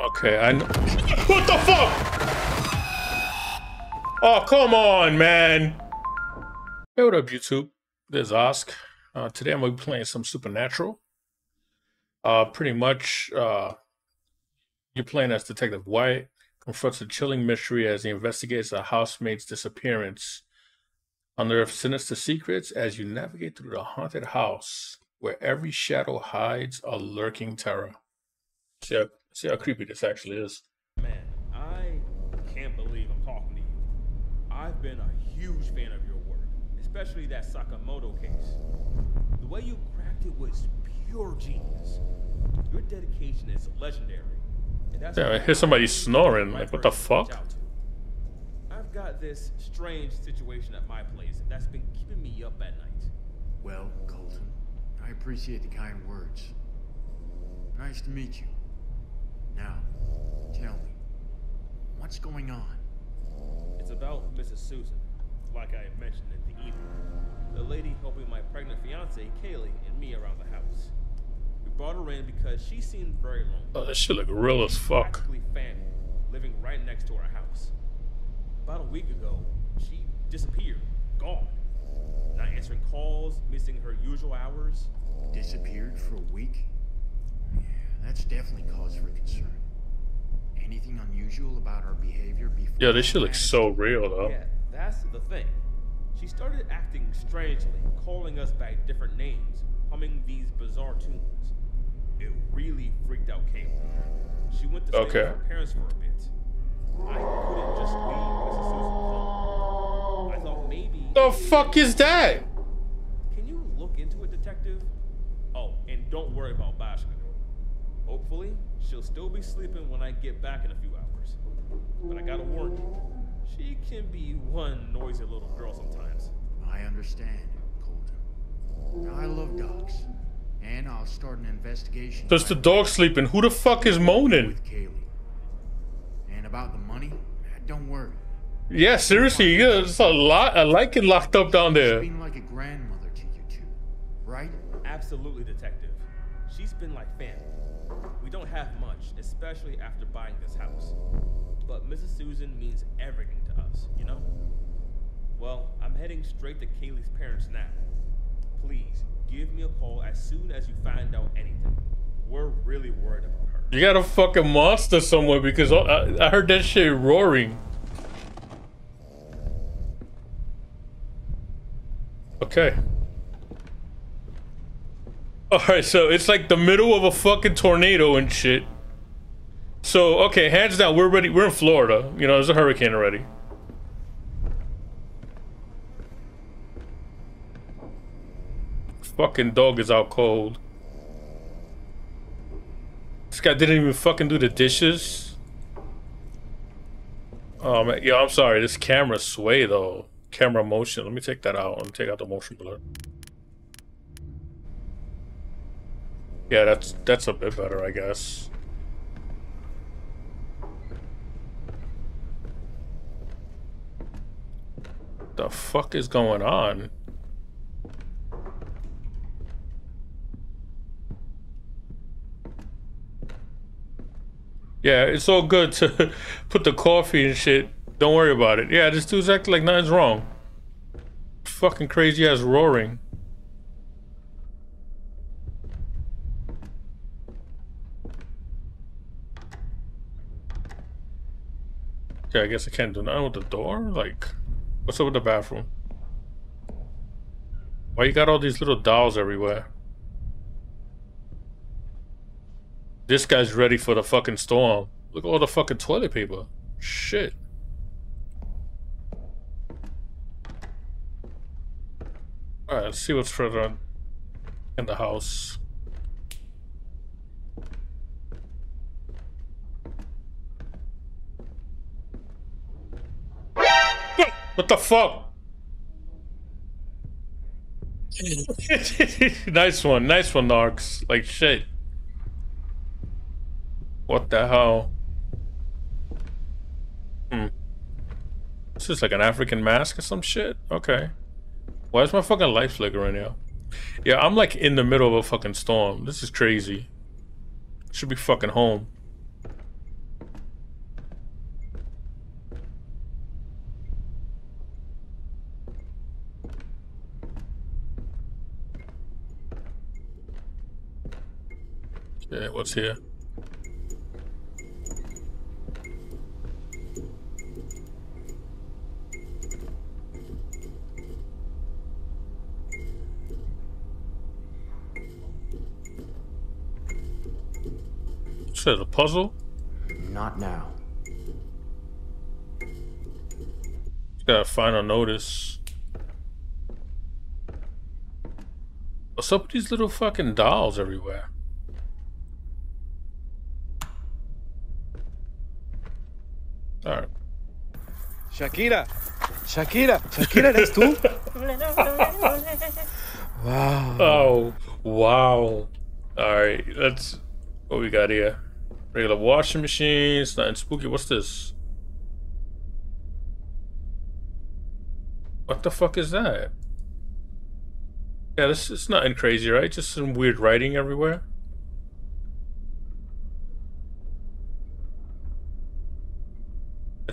Okay, I know. What the fuck? Oh, come on, man. Hey, what up, YouTube? This is Osk. Uh, today I'm going to be playing some Supernatural. Uh, pretty much, uh, you're playing as Detective White, confronts a chilling mystery as he investigates a housemate's disappearance. Unearth sinister secrets as you navigate through the haunted house, where every shadow hides a lurking terror. How, see how creepy this actually is. Man, I can't believe I'm talking to you. I've been a huge fan of your work, especially that Sakamoto case. The way you cracked it was pure genius. Your dedication is legendary. And that's Yeah, I hear somebody snoring. Like, what the person to reach fuck? I've got this strange situation at my place that's been keeping me up at night. Well, Colton, I appreciate the kind words. Nice to meet you. Now, tell me, what's going on? It's about Mrs. Susan, like I mentioned in the email. The lady helping my pregnant fiance, Kaylee, and me around the house. We brought her in because she seemed very lonely. Oh, this shit look real as fuck. Practically family, living right next to our house. About a week ago, she disappeared, gone. Not answering calls, missing her usual hours. Disappeared for a week? Yeah, that's definitely cause for concern. Anything unusual about our behavior before? Yo, this shit we looks so real though. Yeah, that's the thing. She started acting strangely, calling us by different names, humming these bizarre tunes. It really freaked out Kaylee. She went to stay Okay. with her parents for a bit. I couldn't just leave Mrs. Susan alone. I thought maybe. The fuck is that? Can you look into it, detective? Oh, and don't worry about Bashka. Hopefully, she'll still be sleeping when I get back in a few hours. But I gotta warn you, she can be one noisy little girl sometimes. I understand, Colton. I love dogs. And I'll start an investigation. Does the dog sleeping? Who the fuck is moaning? with Kaylee. And about the money, don't worry. Yeah, seriously, yeah, there's a lot, I like it locked up down She's there. been like a grandmother to you two, right? Absolutely, detective. She's been like family. We don't have much, especially after buying this house. But Mrs. Susan means everything to us, you know? Well, I'm heading straight to Kaylee's parents now. Please, give me a call as soon as you find out anything. We're really worried about her. You got a fucking monster somewhere because I, I heard that shit roaring. Okay. Alright, so it's like the middle of a fucking tornado and shit. So, okay, hands down, we're ready. We're in Florida. You know, there's a hurricane already. Fucking dog is out cold. This guy didn't even fucking do the dishes. Oh man, yo, I'm sorry. This camera sway though. Camera motion. Let me take that out. Let me take out the motion blur. Yeah, that's that's a bit better, I guess. The fuck is going on? Yeah, it's all good to put the coffee and shit. Don't worry about it. Yeah, this dude's acting like nothing's wrong. Fucking crazy ass roaring. Okay, I guess I can't do nothing with the door. Like, what's up with the bathroom? Why you got all these little dolls everywhere? This guy's ready for the fucking storm. Look at all the fucking toilet paper. Shit. Alright, let's see what's further on in the house. What the fuck? nice one, nice one, Narks. Like shit. What the hell? Hmm. This is like an African mask or some shit? Okay. Why is my fucking light flickering now? Yeah, I'm like in the middle of a fucking storm. This is crazy. Should be fucking home. Yeah, what's here? Says a puzzle? Not now. Got a final notice. What's up with these little fucking dolls everywhere? Alright. Shakira, Shakira, Shakira, ¿eres tú? wow. Oh, wow. Alright, let's... What we got here? Regular washing machines, nothing spooky. What's this? What the fuck is that? Yeah, this is nothing crazy, right? Just some weird writing everywhere.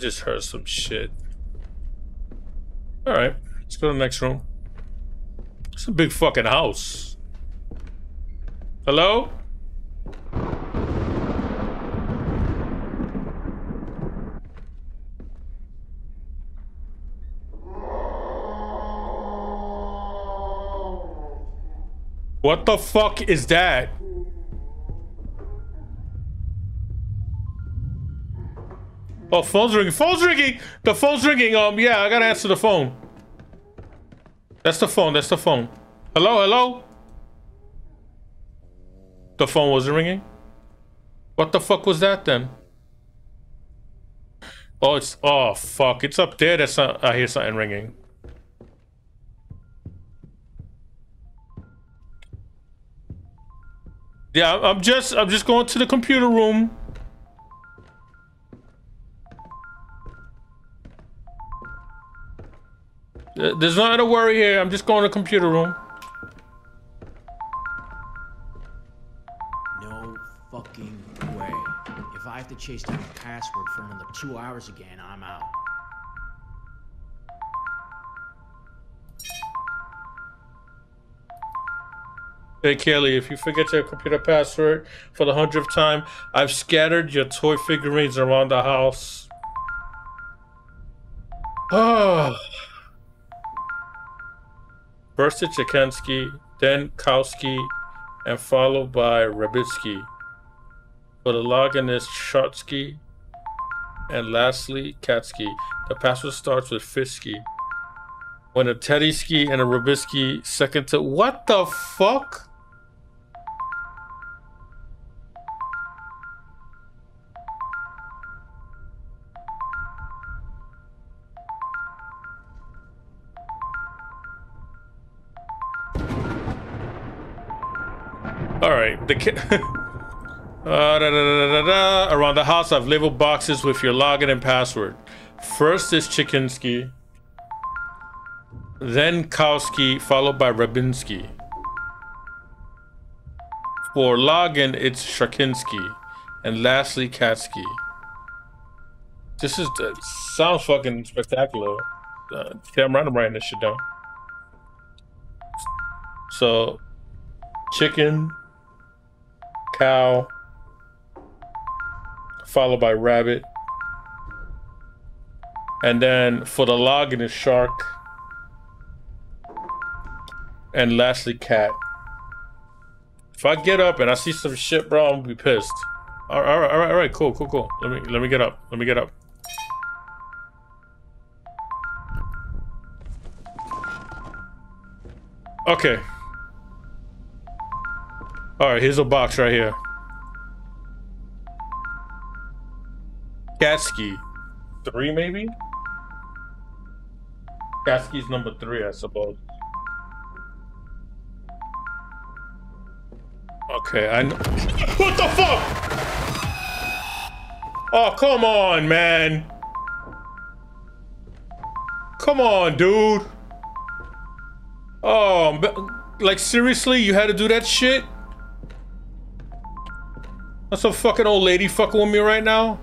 Just heard some shit. Alright, let's go to the next room. It's a big fucking house. Hello? What the fuck is that? Oh, phone's ringing. Phone's ringing. The phone's ringing. Um, yeah, I gotta answer the phone. That's the phone. That's the phone. Hello, hello. The phone wasn't ringing. What the fuck was that then? Oh, it's oh fuck! It's up there. That's not. I hear something ringing. Yeah, I'm just I'm just going to the computer room. There's nothing to worry here. I'm just going to the computer room. No fucking way. If I have to chase down a password for another two hours again, I'm out. Hey Kelly, if you forget your computer password for the hundredth time, I've scattered your toy figurines around the house. Oh. Chikensky, then Kowski, and followed by Rabitsky. For the login is Shartsky, and lastly Katsky. The password starts with Fisky. When a Teddyski and a Rabitsky second to what the fuck? The uh, around the house, I've labeled boxes with your login and password. First is Chikinsky, then Kowski, followed by Rabinski. For login, it's Shakinsky, and lastly Katsky. This is uh, sounds fucking spectacular. Uh, yeah, I'm writing this shit down. So, chicken, cow, followed by rabbit. And then for the login is shark. And lastly, cat. If I get up and I see some shit, bro, I'm gonna be pissed. All right, all right, all right, all right, cool, cool, cool. Let me let me get up. Let me get up. Okay. All right, here's a box right here. Katsky. Three, maybe? Katsky's number three, I suppose. Okay, I know. What the fuck? Oh, come on, man. Come on, dude. Oh, like seriously, you had to do that shit? That's a fucking old lady fucking with me right now?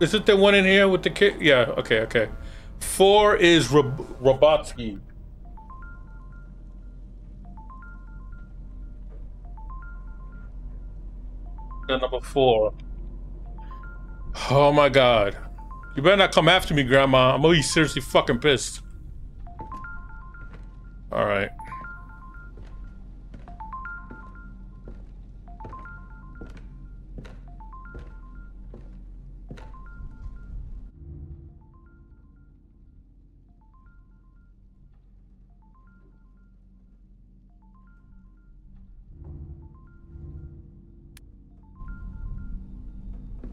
Is it the one in here with the kid? Yeah, okay, okay. Four is Rob Robotsky. Number four. Oh my god. You better not come after me, Grandma. I'm gonna be seriously fucking pissed. Alright.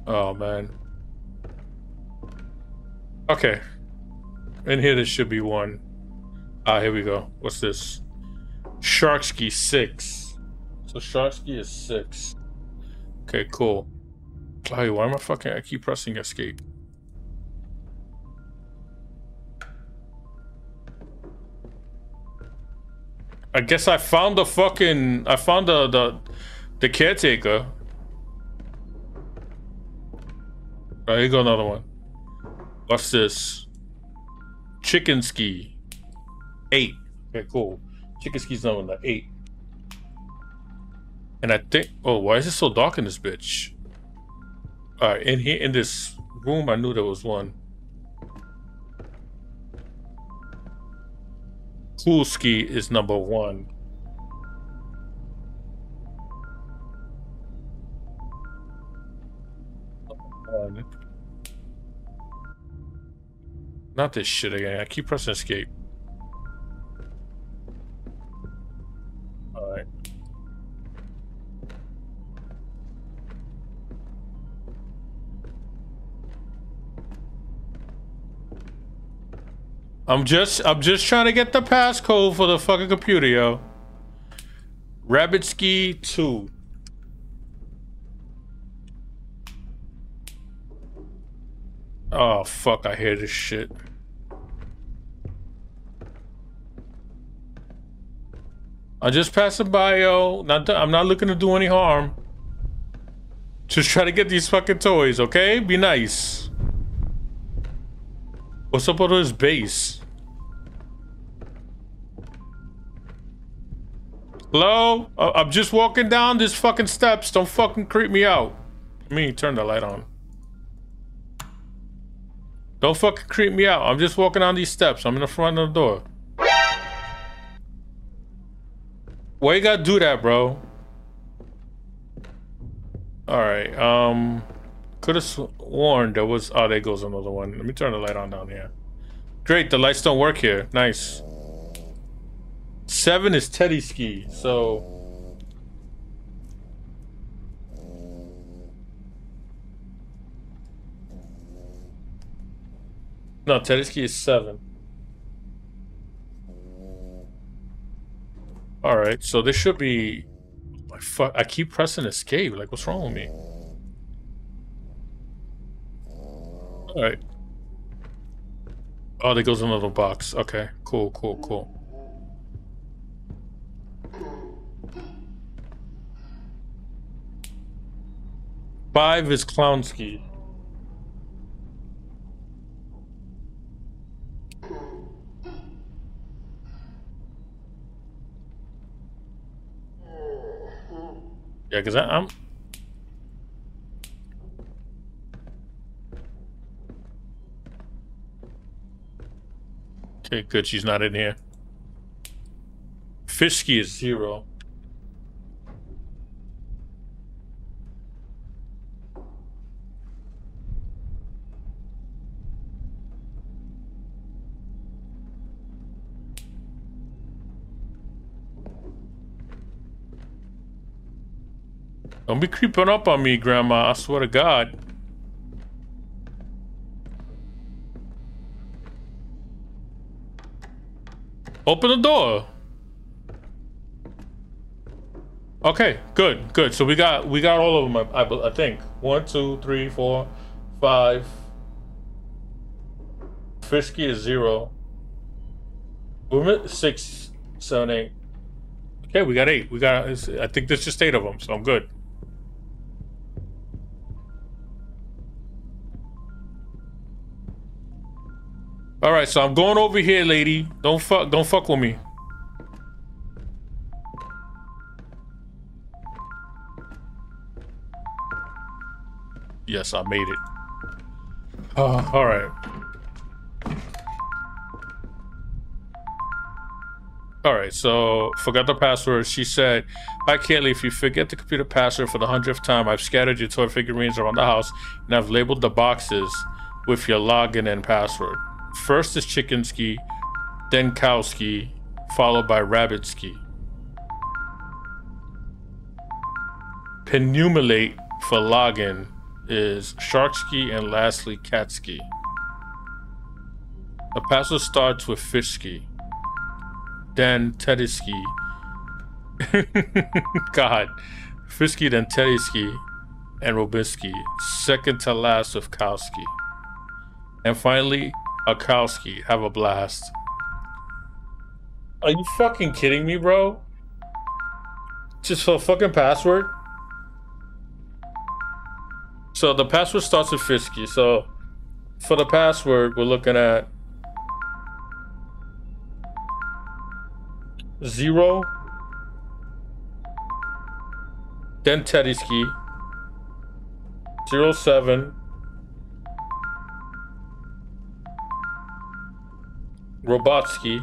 Oh man. Okay. In here there should be one. Ah, here we go. What's this? Sharksky 6. So Sharksky is 6. Okay, cool. Why am I fucking... I keep pressing escape. I guess I found the fucking... I found the... The, the caretaker. Alright, here go another one. What's this? Chicken ski. Eight. Okay, cool. Chicken ski's number eight. And I think oh why is it so dark in this bitch? Alright, in here in this room I knew there was one. Cool ski is number one. One. Not this shit again. I keep pressing escape. Alright. I'm just I'm just trying to get the passcode for the fucking computer, yo. Rabbit Ski 2. Oh fuck, I hear this shit. I'm just passing by, yo. Not I'm not looking to do any harm. Just try to get these fucking toys, okay? Be nice. What's up with his base? Hello? Uh, I'm just walking down these fucking steps. Don't fucking creep me out. Me turn the light on. Don't fucking creep me out. I'm just walking down these steps. I'm in the front of the door. Why you gotta do that, bro? Alright, um... Could have sworn there was... Oh, there goes another one. Let me turn the light on down here. Great, the lights don't work here. Nice. Seven is Teddy Ski, so... No, Tedeschi is seven. All right, so this should be. I keep pressing escape. Like, what's wrong with me? All right. Oh, there goes another box. Okay, cool, cool, cool. Five is Clownski. Yeah, because I'm... Okay, good. She's not in here. Fisky is zero. Don't be creeping up on me, Grandma. I swear to God. Open the door. Okay, good, good. So we got we got all of them. I, I, think one, two, three, four, five. Frisky is zero. Movement six, seven, eight. Okay, we got eight. We got. I think there's just eight of them, so I'm good. All right, so I'm going over here, lady. Don't fuck, don't fuck with me. Yes, I made it. Uh, all right. All right, so forgot the password. She said, Hi, Kaylee, if you forget the computer password for the hundredth time, I've scattered your toy figurines around the house and I've labeled the boxes with your login and password. First is Chicken Ski, then Kowski, followed by Rabbit Ski. Penumulate for login is Sharkski and lastly Catski. The password starts with Fishski, then Teddyski. God. Fishski, then Teddyski, and Robinski. Second to last with Kowski. And finally, Akowski. Have a blast. Are you fucking kidding me, bro? Just for a fucking password? So the password starts with Fisky. So for the password, we're looking at zero, then Teddy Ski, zero seven, Robotsky,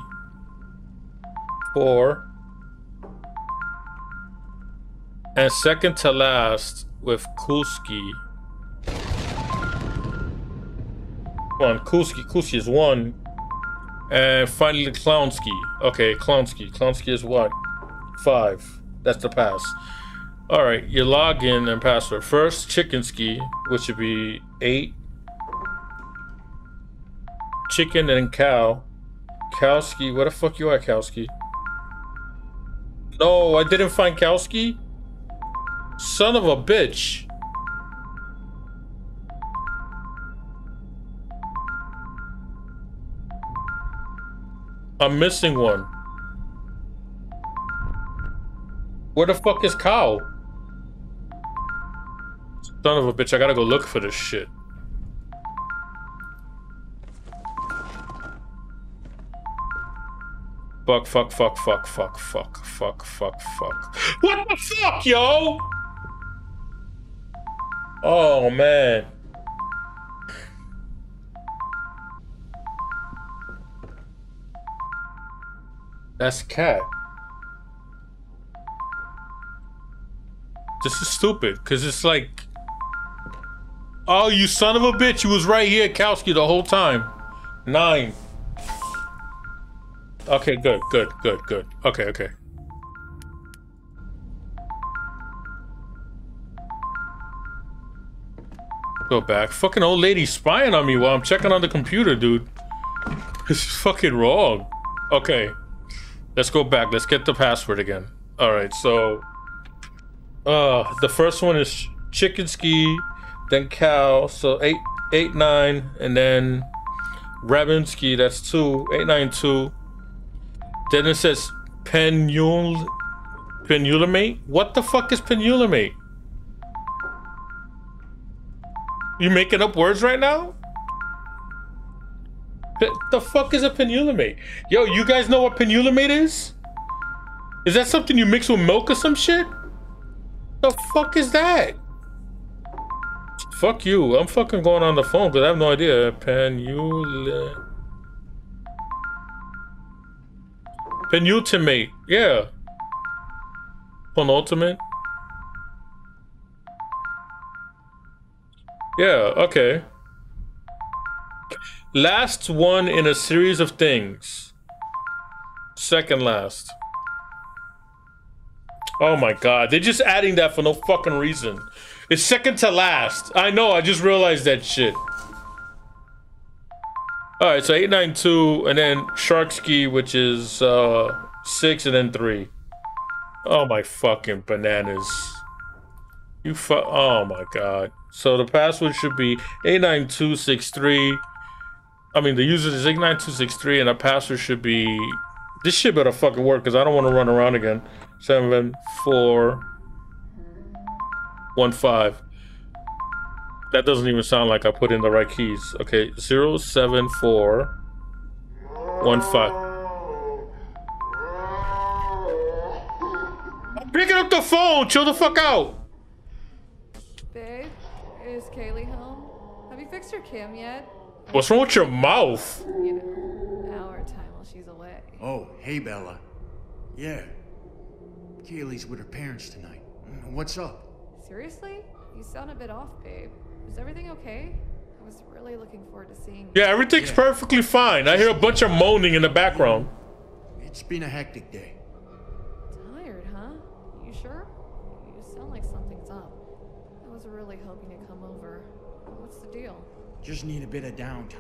four, and second to last with Kulski. One, Kulski, Kulski is one. And finally Clownsky. Okay, Clownsky. Clownsky is what? Five. That's the pass. Alright, your login and password. First, Chicken Ski, which would be eight. Chicken and cow. Kowski. Where the fuck you at, Kowski? No, I didn't find Kowski. Son of a bitch. I'm missing one. Where the fuck is Cow? Son of a bitch, I gotta go look for this shit. Fuck, fuck, fuck, fuck, fuck, fuck, fuck, fuck, fuck. What the fuck, yo? Oh, man. That's cat. This is stupid, because it's like... Oh, you son of a bitch, you was right here, Kowski, the whole time. Nine. Okay, good, good, good, good. Okay, okay. Go back. Fucking old lady spying on me while I'm checking on the computer, dude. This is fucking wrong. Okay. Let's go back. Let's get the password again. All right, so... Uh, the first one is chicken ski, then cow, so eight, eight, nine, and then Rabinsky, that's two, eight, nine, two. Then it says penul, penulamate. What the fuck is penulamate? You making up words right now? The fuck is a penulamate? Yo, you guys know what penulamate is? Is that something you mix with milk or some shit? The fuck is that? Fuck you. I'm fucking going on the phone because I have no idea. Penula... Penultimate. Yeah. Penultimate. Yeah, okay. Last one in a series of things. Second last. Oh my god, they're just adding that for no fucking reason. It's second to last. I know, I just realized that shit. Alright, so 892, and then Sharkski, which is uh, 6, and then 3. Oh my fucking bananas. You fu- Oh my god. So the password should be 89263. I mean, the user is 89263, and the password should be... This shit better fucking work, because I don't want to run around again. 7, 4, 1, 5. That doesn't even sound like I put in the right keys. Okay, 0, 7, 4, 1, 5. I'm picking up the phone! Chill the fuck out! Babe, Is Kaylee home? Have you fixed her cam yet? What's wrong with your mouth? You know, our time while she's away. Oh, hey, Bella. Yeah. Kaylee's with her parents tonight. Mm, what's up? Seriously? You sound a bit off, babe. Is everything okay? I was really looking forward to seeing you. Yeah, everything's Yeah. perfectly fine. I hear a bunch of moaning in the background. It's been a hectic day. Tired, huh? You sure? You sound like something's up. I was really hoping to come over. What's the deal? Just need a bit of downtime.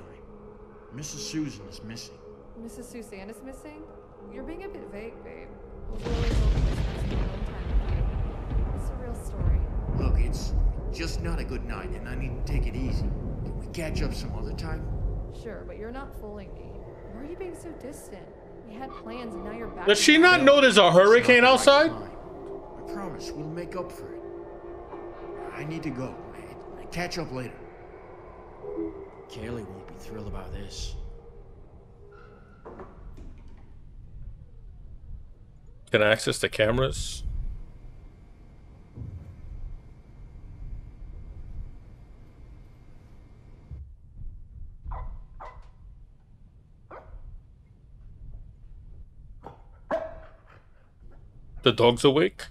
Mrs. Susan is missing. Mrs. Suzanne is missing? You're being a bit vague, babe. I was really hoping to spend some alone time with you. What's the real story? Look, it's just not a good night, and I need to take it easy. Can we catch up some other time? Sure, but you're not fooling me. Why are you being so distant? We had plans and now you're back. Does she not know there's a hurricane outside? right. I promise we'll make up for it. I need to go. Catch up later. Kaylee won't be thrilled about this. Can I access the cameras? The dog's awake?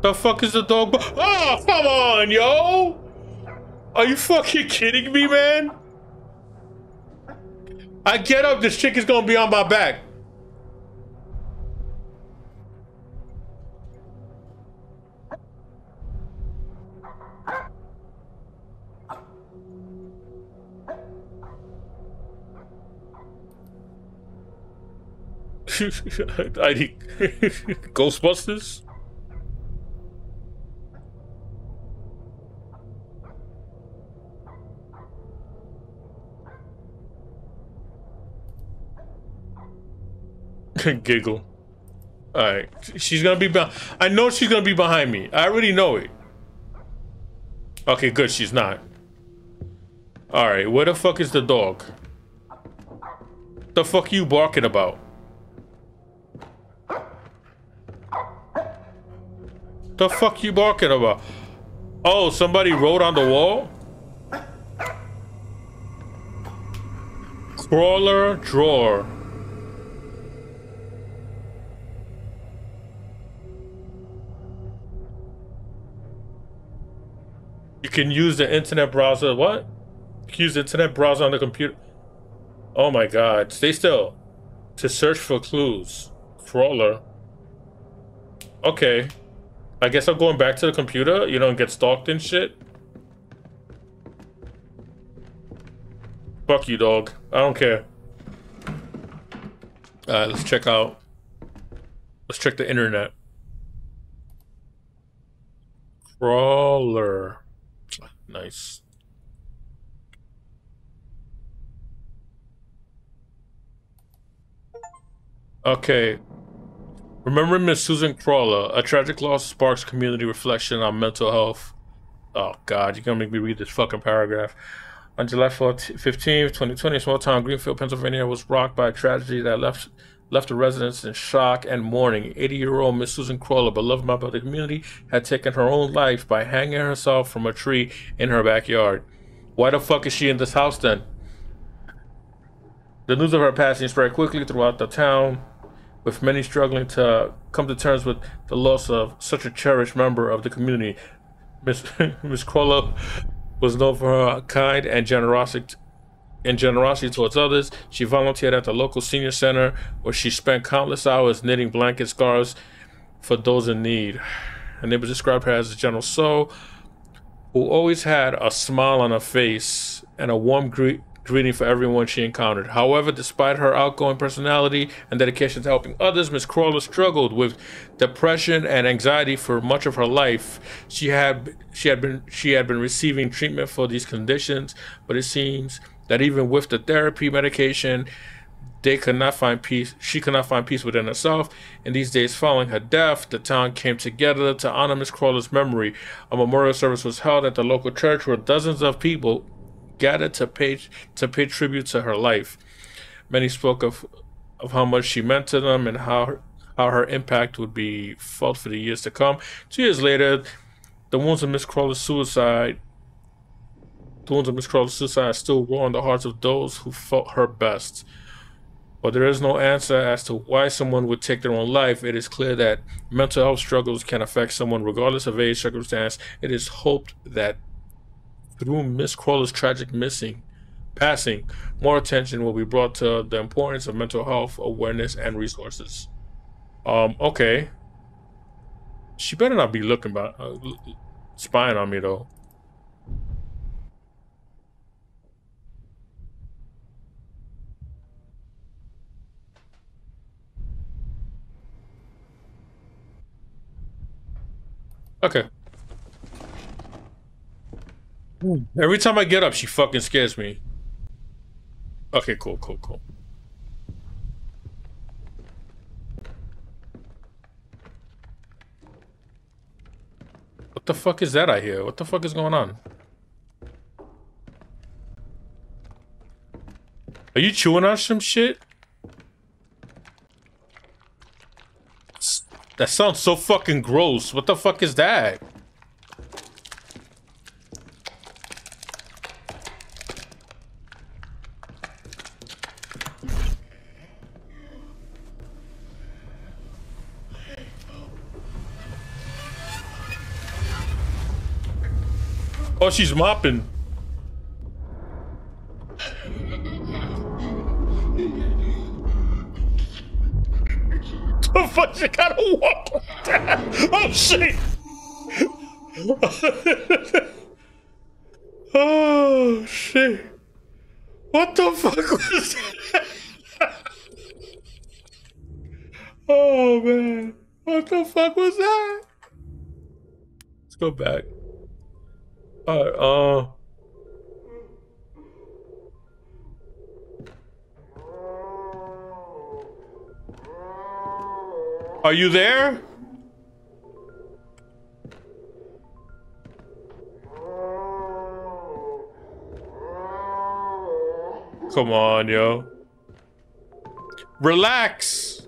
The fuck is the dog? Oh, come on, yo! Are you fucking kidding me, man? I get up, this chick is gonna be on my back. I need Ghostbusters. Giggle. All right, she's gonna be behind. I know she's gonna be behind me. I already know it. Okay, good. She's not. All right, where the fuck is the dog? The fuck you barking about? The fuck you barking about? Oh, somebody wrote on the wall? Crawler drawer. You can use the internet browser. What? Use the internet browser on the computer. Oh my god. Stay still. To search for clues. Crawler. Okay. I guess I'm going back to the computer, you know, and get stalked and shit. Fuck you, dog. I don't care. Alright, let's check out. Let's check the internet. Crawler. Nice. Okay. Remembering Miss Susan Crawler, a tragic loss sparks community reflection on mental health. Oh God, you're gonna make me read this fucking paragraph. On July 14, 15, 2020, small town Greenfield, Pennsylvania was rocked by a tragedy that left left the residents in shock and mourning. 80-year-old Miss Susan Crawler, beloved of the community, had taken her own life by hanging herself from a tree in her backyard. Why the fuck is she in this house then? The news of her passing spread quickly throughout the town, with many struggling to come to terms with the loss of such a cherished member of the community. Miss Miss Crawler was known for her kind and generosity and generosity towards others. She volunteered at the local senior center where she spent countless hours knitting blanket scarves for those in need. Her neighbors described her as a gentle soul who always had a smile on her face and a warm gre- greeting for everyone she encountered. However, despite her outgoing personality and dedication to helping others, Miss Crawler struggled with depression and anxiety for much of her life. She had she had been she had been receiving treatment for these conditions, but it seems that even with the therapy medication, they could not find peace. She could not find peace within herself. In these days following her death, the town came together to honor Miss Crawler's memory. A memorial service was held at the local church where dozens of people gathered to pay to pay tribute to her life. Many spoke of of how much she meant to them and how how her impact would be felt for the years to come. Two years later, the wounds of Miss Crawler's suicide, the wounds of Miss Crawler's suicide still roar in the hearts of those who felt her best. While there is no answer as to why someone would take their own life, it is clear that mental health struggles can affect someone regardless of age, circumstance. It is hoped that through Miss Crawler's tragic missing, passing, more attention will be brought to the importance of mental health awareness and resources. Um, okay. She better not be looking by, uh, spying on me though. Okay. Every time I get up, she fucking scares me. Okay, cool, cool, cool. What the fuck is that I hear? What the fuck is going on? Are you chewing on some shit? That sounds so fucking gross. What the fuck is that? Oh, she's mopping. the fuck? She gotta walk. Oh shit! oh shit! What the fuck was that? oh man! What the fuck was that? Let's go back. Uh. Are you there? Come on, yo. Relax.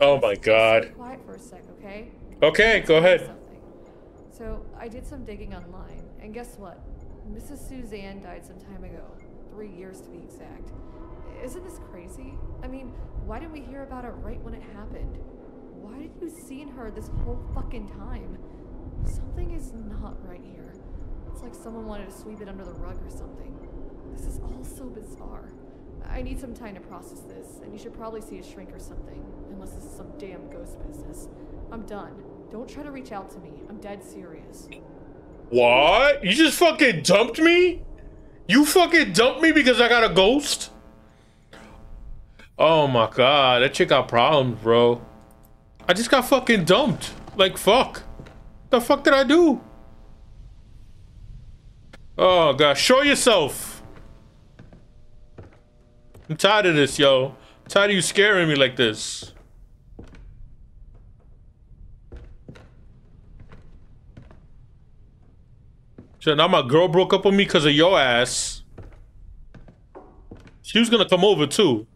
Oh my god. quiet for a sec, okay? Okay, go ahead. So I did some digging online, and guess what? Mrs. Suzanne died some time ago. Three years to be exact. Isn't this crazy? I mean, why didn't we hear about it right when it happened? Why did you seen her this whole fucking time? Something is not right here. It's like someone wanted to sweep it under the rug or something. This is all so bizarre. I need some time to process this, and you should probably see a shrink or something, unless this is some damn ghost business. I'm done. Don't try to reach out to me. I'm dead serious. What? You just fucking dumped me? You fucking dumped me because I got a ghost? Oh my god, that chick got problems, bro. I just got fucking dumped. Like, fuck. The fuck did I do? Oh god, show yourself. I'm tired of this, yo. I'm tired of you scaring me like this. So now my girl broke up with me because of your ass. She was gonna come over too.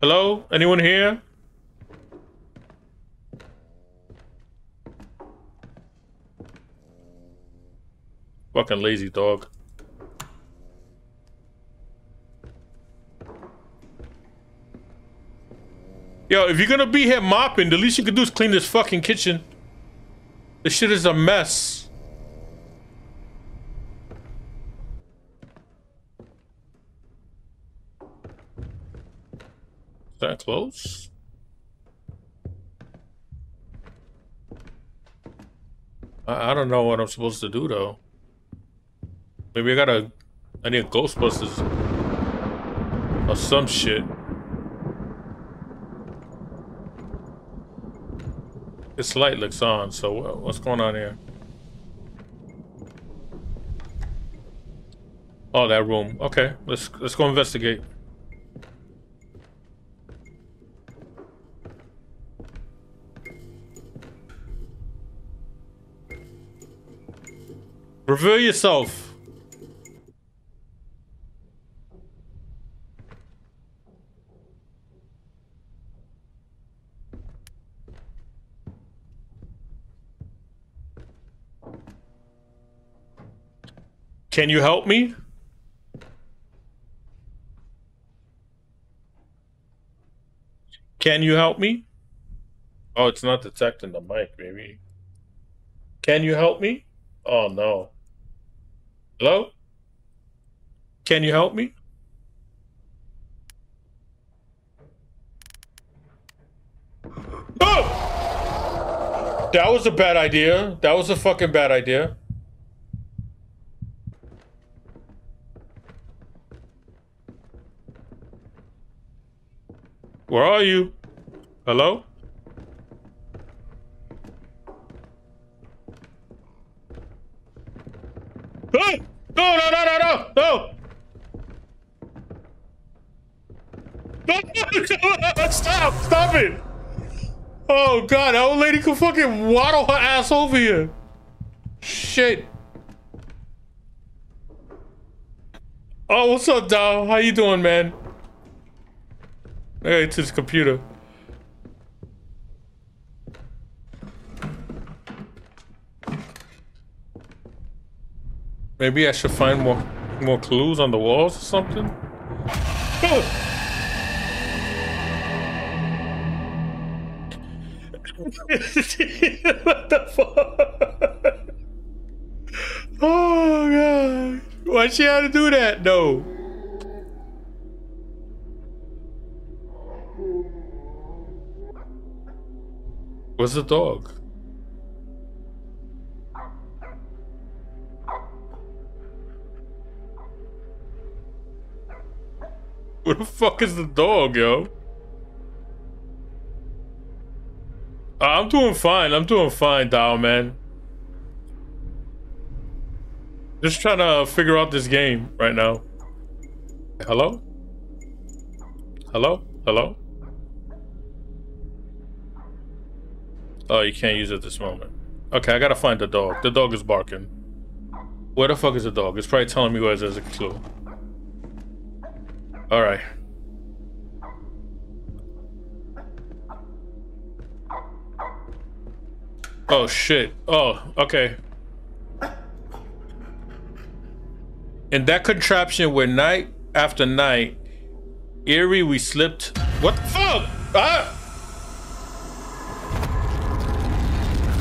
Hello? Anyone here? Fucking lazy dog. Yo, if you're gonna be here mopping, the least you can do is clean this fucking kitchen. This shit is a mess. Is that close? I, I don't know what I'm supposed to do though. Maybe I gotta. I need Ghostbusters or some shit. This light looks on, so what's going on here? Oh, that room. Okay, let's let's go investigate. Reveal yourself. Can you help me? Can you help me? Oh, it's not detecting the mic, maybe. Can you help me? Oh, no. Hello? Can you help me? Oh! That was a bad idea. That was a fucking bad idea. Where are you? Hello? No, no, no, no, no! No, Stop! Stop it! Oh god, that old lady could fucking waddle her ass over here. Shit. Oh, what's up, Dow? How you doing, man? Hey, to his computer. Maybe I should find more more clues on the walls or something. what the fuck? Oh god! Why'd she have to do that? No. Where's the dog? Where the fuck is the dog, yo? Uh, I'm doing fine. I'm doing fine, Dow, man. Just trying to figure out this game right now. Hello? Hello? Hello? Oh, you can't use it this moment. Okay, I gotta find the dog. The dog is barking. Where the fuck is the dog? It's probably telling me where there's a clue. Alright. Oh shit. Oh, okay. In that contraption where night after night, eerie we slipped. What the fuck? Ah!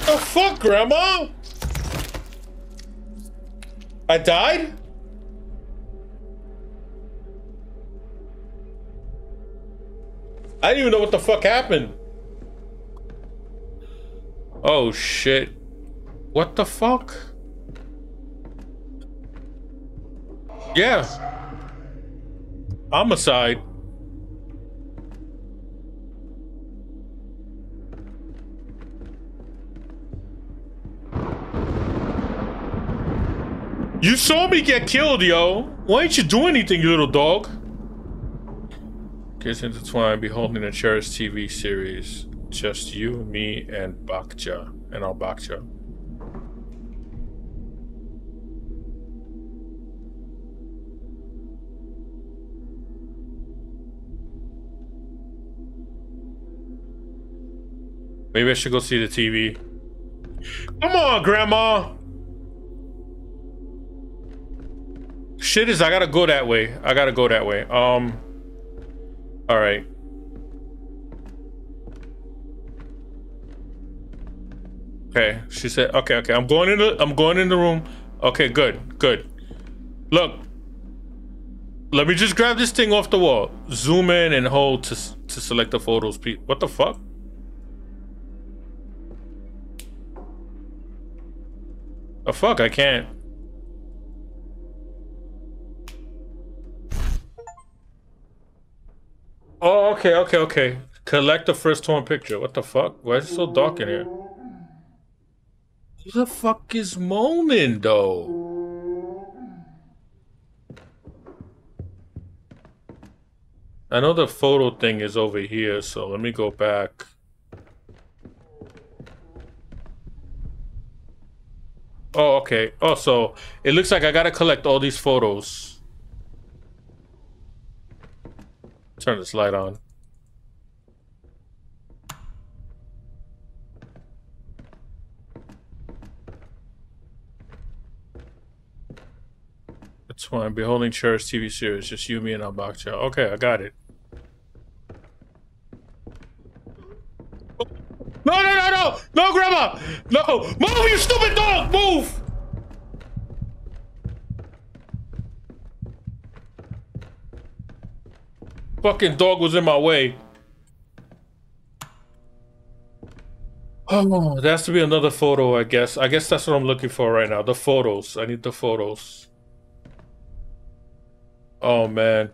The fuck, Grandma? I died? I didn't even know what the fuck happened. Oh shit. What the fuck? Yeah. Homicide. You saw me get killed, yo. Why didn't you do anything, you little dog? Kids intertwined, beholding a cherished TV series. Just you, me, and Bakja. And our Bakja. Maybe I should go see the TV. Come on, Grandma! Shit is, I gotta go that way. I gotta go that way. Um... All right. Okay, she said, okay, okay, I'm going in the, I'm going in the room. Okay, good, good. Look, let me just grab this thing off the wall. Zoom in and hold to, to select the photos. What the fuck? Oh, fuck, I can't. Oh, okay, okay, okay. Collect the first torn picture. What the fuck? Why is it so dark in here? Who the fuck is moaning, though? I know the photo thing is over here, so let me go back. Oh, okay. Oh, so it looks like I gotta collect all these photos. Turn this light on. That's why I'm beholding cherished TV series. Just you, me, and Albakcha. Okay, I got it. No, no, no, no! No, Grandma! No! Move, you stupid dog! Move! Fucking dog was in my way. Oh, there has to be another photo, I guess. I guess that's what I'm looking for right now. The photos. I need the photos. Oh, man.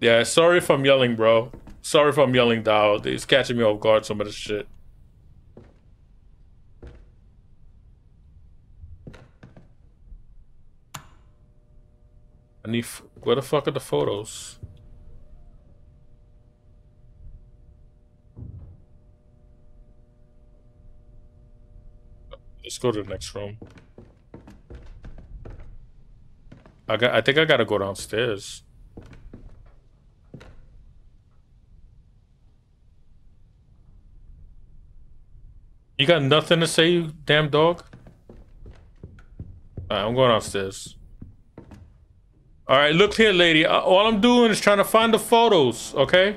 Yeah, sorry if I'm yelling, bro. Sorry if I'm yelling down. He's catching me off guard, some of this shit. I need... Where the fuck are the photos? Let's go to the next room. I got. I think I gotta go downstairs. You got nothing to say, you damn dog? Alright, I'm going upstairs. Alright, look here, lady. Uh, all I'm doing is trying to find the photos, okay?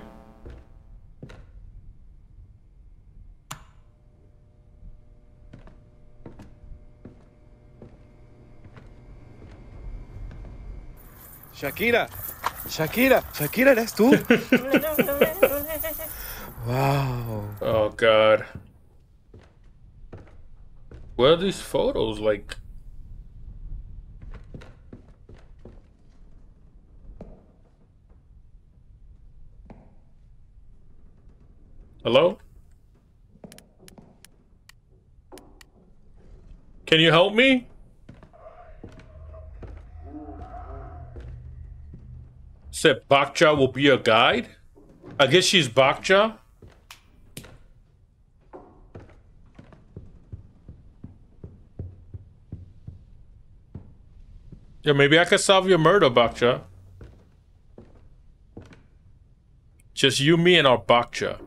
Shakira, Shakira, Shakira, ¿eres tú? wow. Oh god. Where are these photos? Like Hello? Can you help me? Said Bakcha will be a guide? I guess she's Bakcha? Yeah, maybe I could solve your murder, Bakcha. Just you, me, and our Bakcha.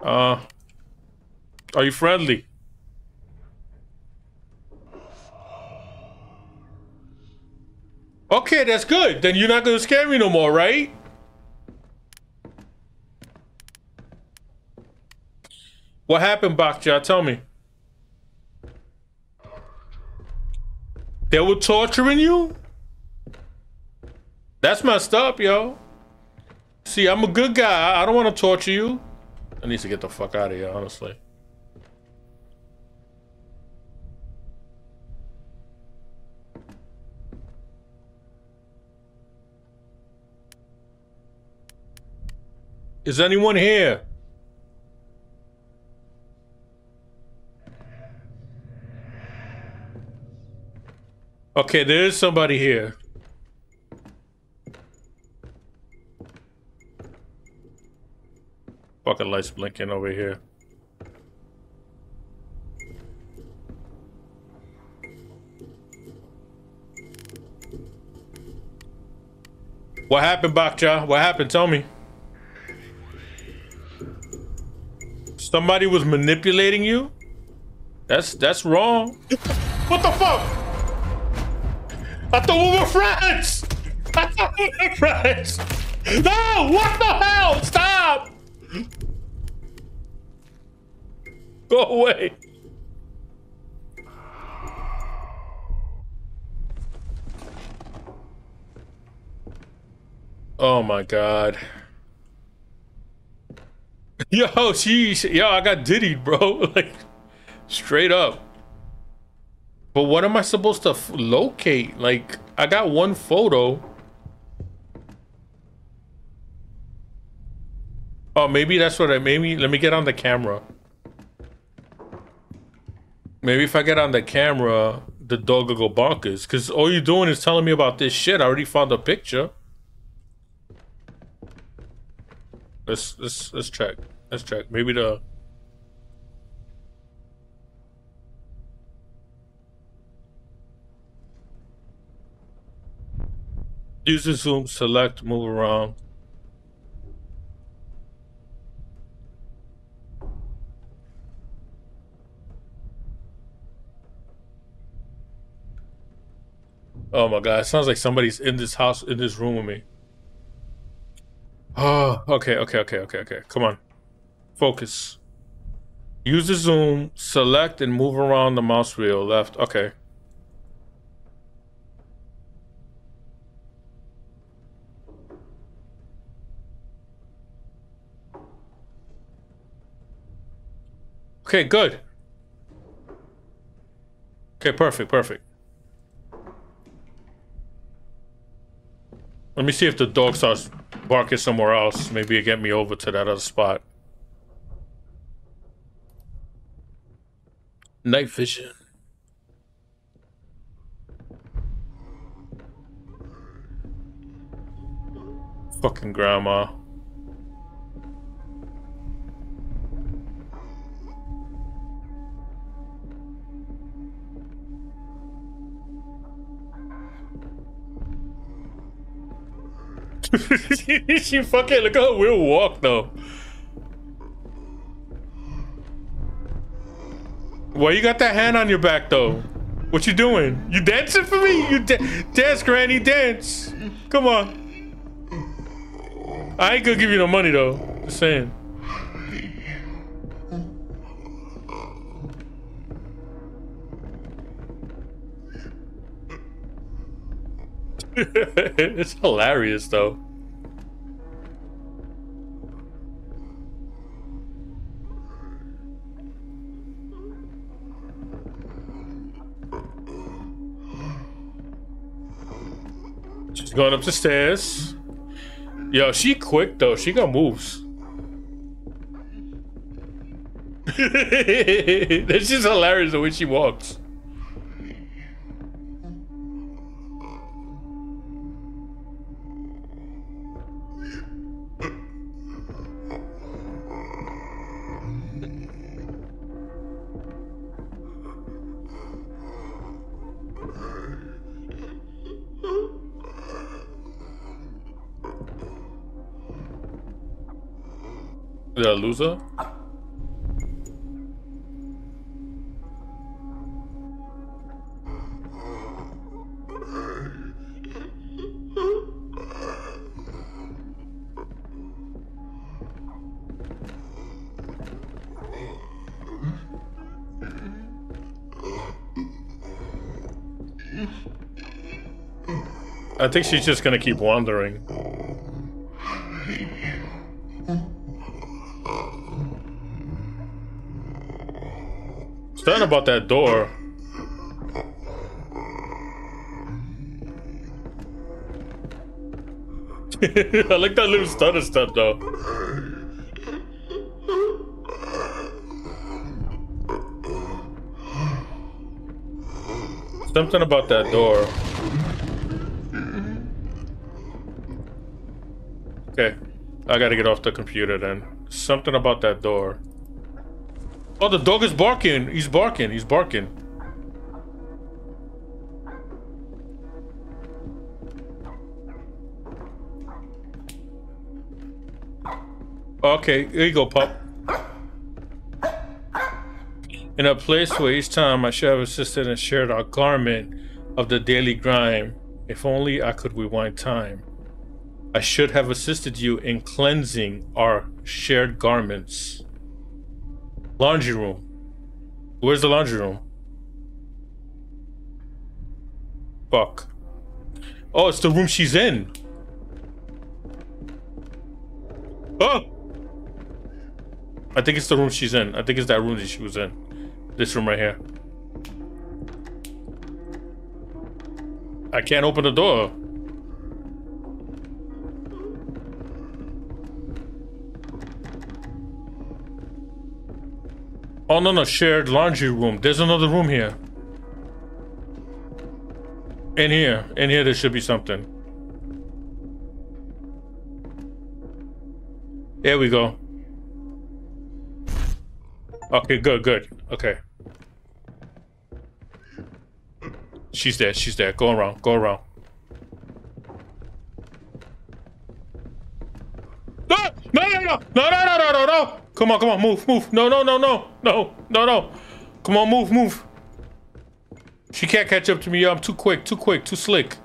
Uh, are you friendly? Okay, that's good. Then you're not gonna scare me no more, right? What happened, Bakcha? Tell me. They were torturing you? That's messed up, yo. See, I'm a good guy. I don't want to torture you. I need to get the fuck out of here, honestly. Is anyone here? Okay, there is somebody here. Fucking lights blinking over here. What happened, Bakcha? What happened? Tell me. Somebody was manipulating you? That's that's wrong. What the fuck? I thought we were friends! I thought we were friends! No! What the hell? Stop! Go away. Oh my god. Yo, sheesh. Yo, I got diddied, bro. Like, straight up. But what am I supposed to locate? Like, I got one photo. Oh, maybe that's what I... Maybe... Let me get on the camera. Maybe if I get on the camera, the dog will go bonkers. Because all you're doing is telling me about this shit. I already found a picture. Let's let's let's check. Let's check. Maybe the Use the zoom, select, move around. Oh my god, it sounds like somebody's in this house, in this room with me. Oh, okay, okay, okay, okay, okay. Come on. Focus. Use the zoom, select and move around the mouse wheel left. Okay. Okay, good. Okay, perfect, perfect. Let me see if the dog starts barking somewhere else. Maybe it get me over to that other spot. Night vision. Fucking grandma. she fucking look her weird walk though. Why you got that hand on your back though? What you doing? You dancing for me? You da dance, Granny, dance. Come on. I ain't gonna give you no money though. Just saying. it's hilarious though. She's going up the stairs. Yo, she quick though. She got moves. this is hilarious the way she walks. The loser? I think she's just gonna keep wandering. About that door. I like that little stutter step though. Something about that door. Okay. I gotta get off the computer then. Something about that door. Oh, the dog is barking. He's barking. He's barking. Okay, here you go, pup. In a place where each time I should have assisted and shared our garment of the daily grime, if only I could rewind time. I should have assisted you in cleansing our shared garments. Laundry room. Where's the laundry room? Fuck. Oh, it's the room she's in. Oh! I think it's the room she's in. I think it's that room that she was in. This room right here. I can't open the door. Oh, no, no, shared laundry room. There's another room here. In here. In here, there should be something. There we go. Okay, good, good. Okay. She's there, she's there. Go around, go around. No! No, no, no! No, no, no, no, no, no! Come on, come on, move, move. No, no, no, no. No, no, no. Come on, move, move. She can't catch up to me. I'm too quick, too quick, too slick.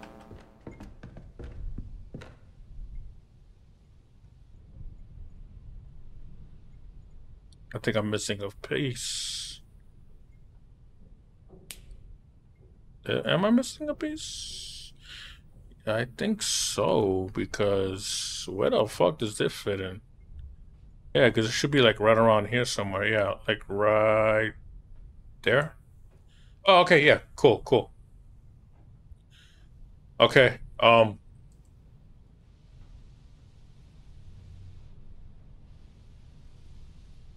I think I'm missing a piece. Uh, am I missing a piece? I think so, because where the fuck does this fit in? Yeah, because it should be like right around here somewhere. Yeah, like right there. Oh, okay, yeah, cool, cool. Okay, um,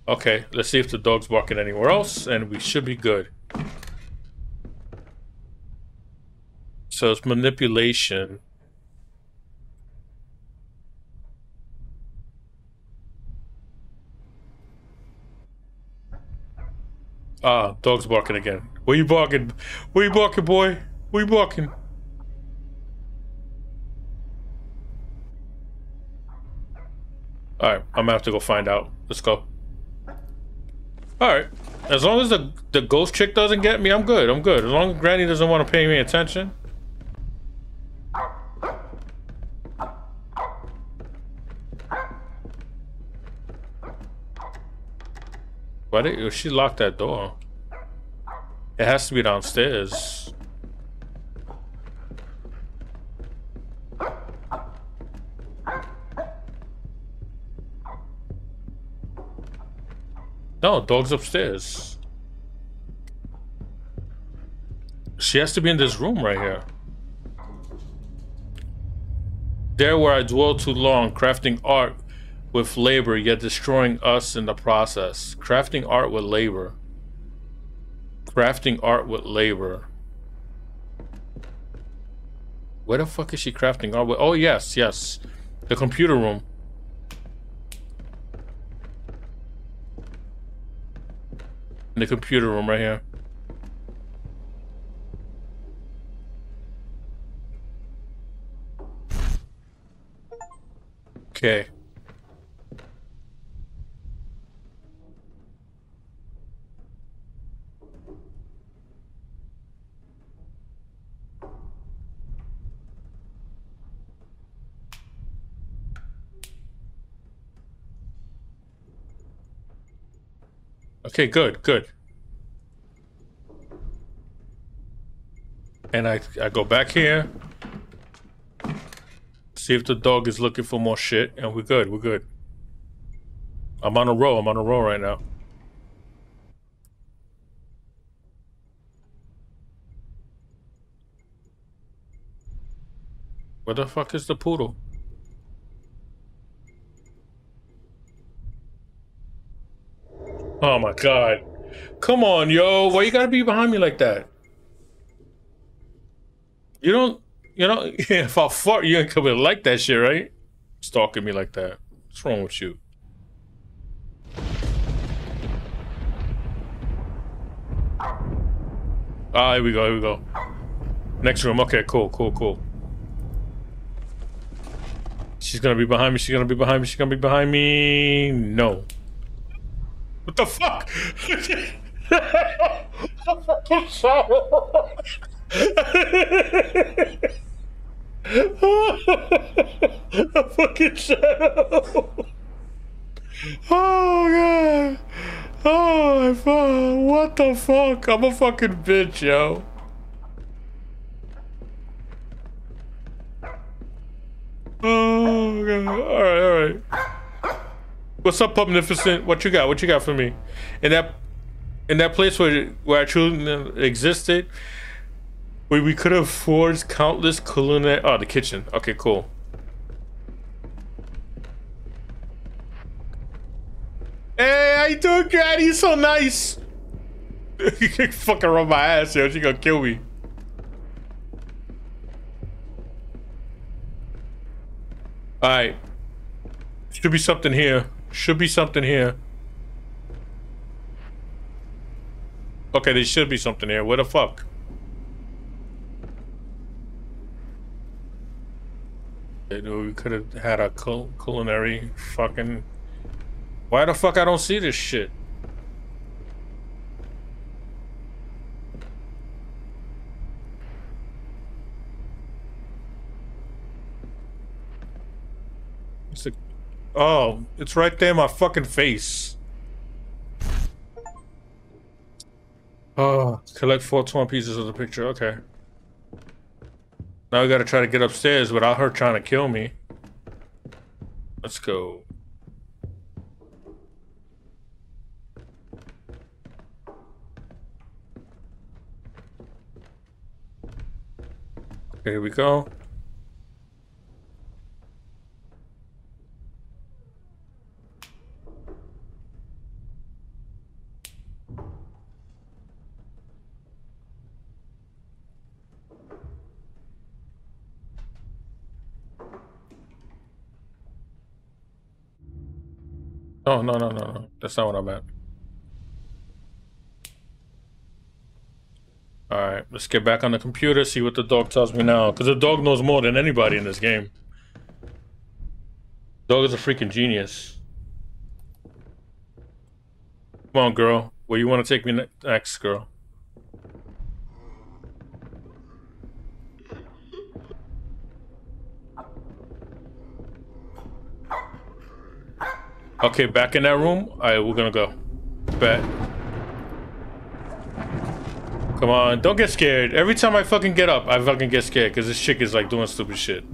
Okay, let's see if the dog's barking anywhere else, and we should be good. So it's manipulation. Ah, dog's barking again. Where you barking? Where you barking, boy? Where you barking? Alright, I'm gonna have to go find out. Let's go. Alright. As long as the, the ghost chick doesn't get me, I'm good. I'm good. As long as Granny doesn't want to pay me attention. Why did oh, she lock that door? It has to be downstairs. No, dog's upstairs. She has to be in this room right here. There where I dwell too long, crafting art with labor, yet destroying us in the process. Crafting art with labor. Crafting art with labor. Where the fuck is she crafting art with? Oh, yes, yes. The computer room. In the computer room right here. Okay. Okay, good, good. And I, I go back here. See if the dog is looking for more shit. And we're good, we're good. I'm on a roll, I'm on a roll right now. Where the fuck is the poodle? Oh my god. Come on, yo. Why you gotta be behind me like that? You don't, you know, if I fart, you ain't gonna like that shit, right? Stalking me like that. What's wrong with you? Ah, here we go, here we go. Next room. Okay, cool, cool, cool. She's gonna be behind me, she's gonna be behind me, she's gonna be behind me. No. What the fuck? fucking shadow. a fucking shadow. Oh god. Oh fuck. Uh, what the fuck? I'm a fucking bitch, yo. Oh god. Alright, alright. What's up, Pubnificent? What you got? What you got for me? In that in that place where where I truly existed, where we could have forged countless culinary. Oh, the kitchen. Okay, cool. Hey, how you doing, Granny? You're so nice. you can fucking rub my ass, yo. She gonna kill me. All right. Should be something here. Should be something here. Okay, there should be something here. Where the fuck? We could have had a cul culinary fucking... Why the fuck I don't see this shit? It's a... Oh, it's right there in my fucking face. Oh, collect four torn pieces of the picture. Okay. Now we gotta try to get upstairs without her trying to kill me. Let's go. Here we go. Oh, no, no, no, no. That's not what I meant. Alright, let's get back on the computer, see what the dog tells me now. Because the dog knows more than anybody in this game. Dog is a freaking genius. Come on, girl. Where you want to take me next, girl? Okay, back in that room. Alright, we're gonna go. Bet. Come on, don't get scared. Every time I fucking get up, I fucking get scared because this chick is like doing stupid shit.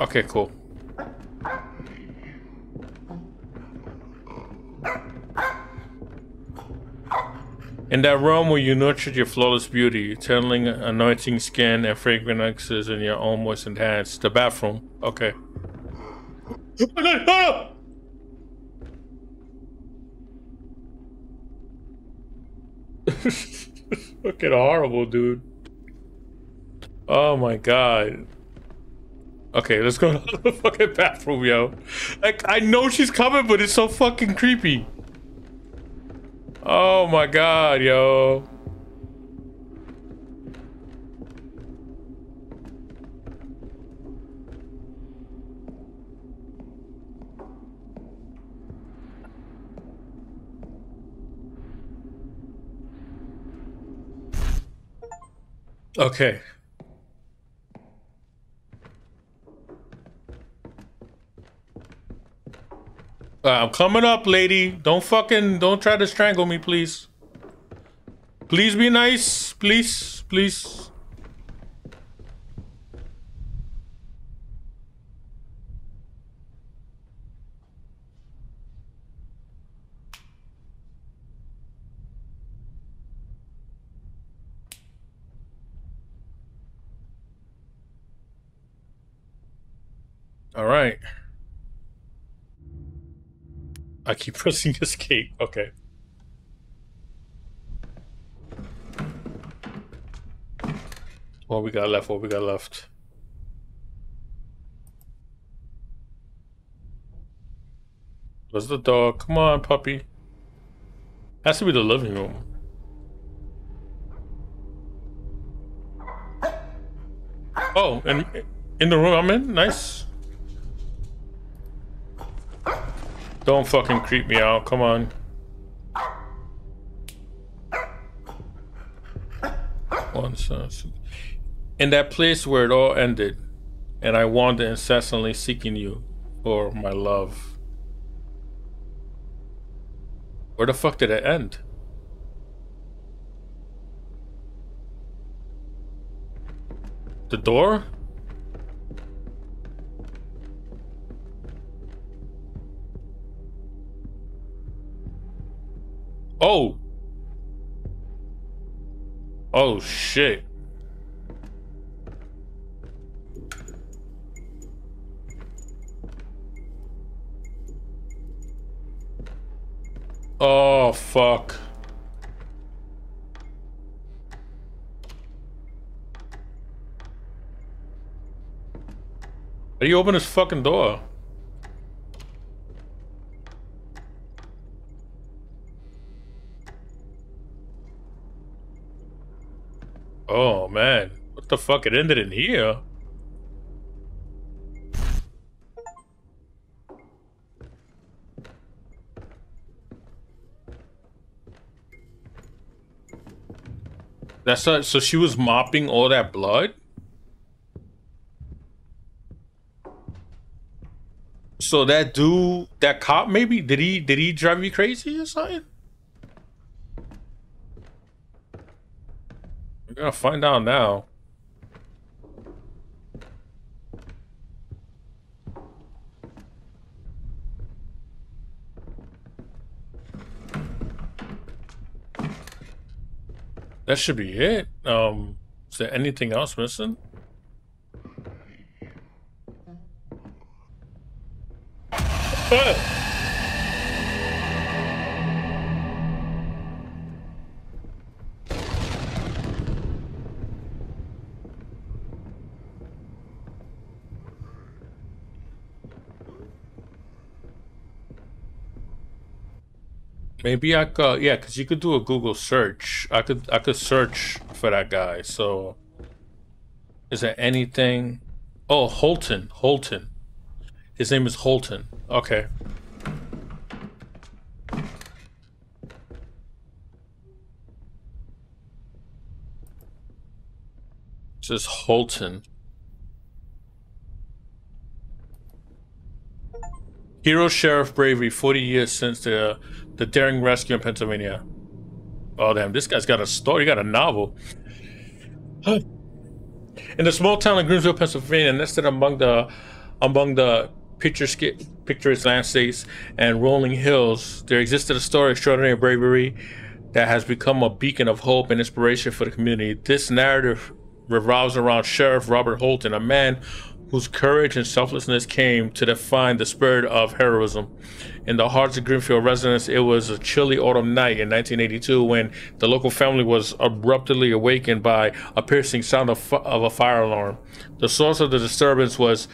Okay, cool. In that realm where you nurtured your flawless beauty, channeling anointing skin and fragrant fragrances in your own moistened hands. The bathroom. Okay. Fucking horrible, dude. Oh my god. Okay, let's go to the fucking bathroom, yo. Like, I know she's coming, but it's so fucking creepy. Oh my god, yo. Okay. Uh, I'm coming up, lady. Don't fucking, don't try to strangle me, please. Please be nice. Please, please. All right. I keep pressing escape. Okay. What we got left? What we got left? Where's the dog? Come on, puppy. Has to be the living room. Oh, and in the room I'm in? Nice. Don't fucking creep me out. Come on. In that place where it all ended, and I wandered incessantly seeking you for my love. Where the fuck did it end? The door? Oh. Oh, shit. Oh, fuck. Are you open this fucking door? Oh man, what the fuck? It ended in here. That's not, so she was mopping all that blood? So that dude, that cop maybe, did he did he drive you crazy or something? Gonna find out now. That should be it. Um, is there anything else missing? Maybe I could, yeah, because you could do a Google search. I could, I could search for that guy. So, is there anything? Oh, Holton, Holton. His name is Holton. Okay. It says Holton. Hero Sheriff Bravery, 40 years since the the daring rescue in Pennsylvania. Oh damn, this guy's got a story, he got a novel. in the small town of Greensville, Pennsylvania, nested among the among the picturesque, picturesque landscapes and rolling hills, there existed a story of extraordinary bravery that has become a beacon of hope and inspiration for the community. This narrative revolves around Sheriff Robert Holton, a man whose courage and selflessness came to define the spirit of heroism. In the hearts of Greenfield residents, it was a chilly autumn night in 1982 when the local family was abruptly awakened by a piercing sound of, of a fire alarm. The source of the disturbance was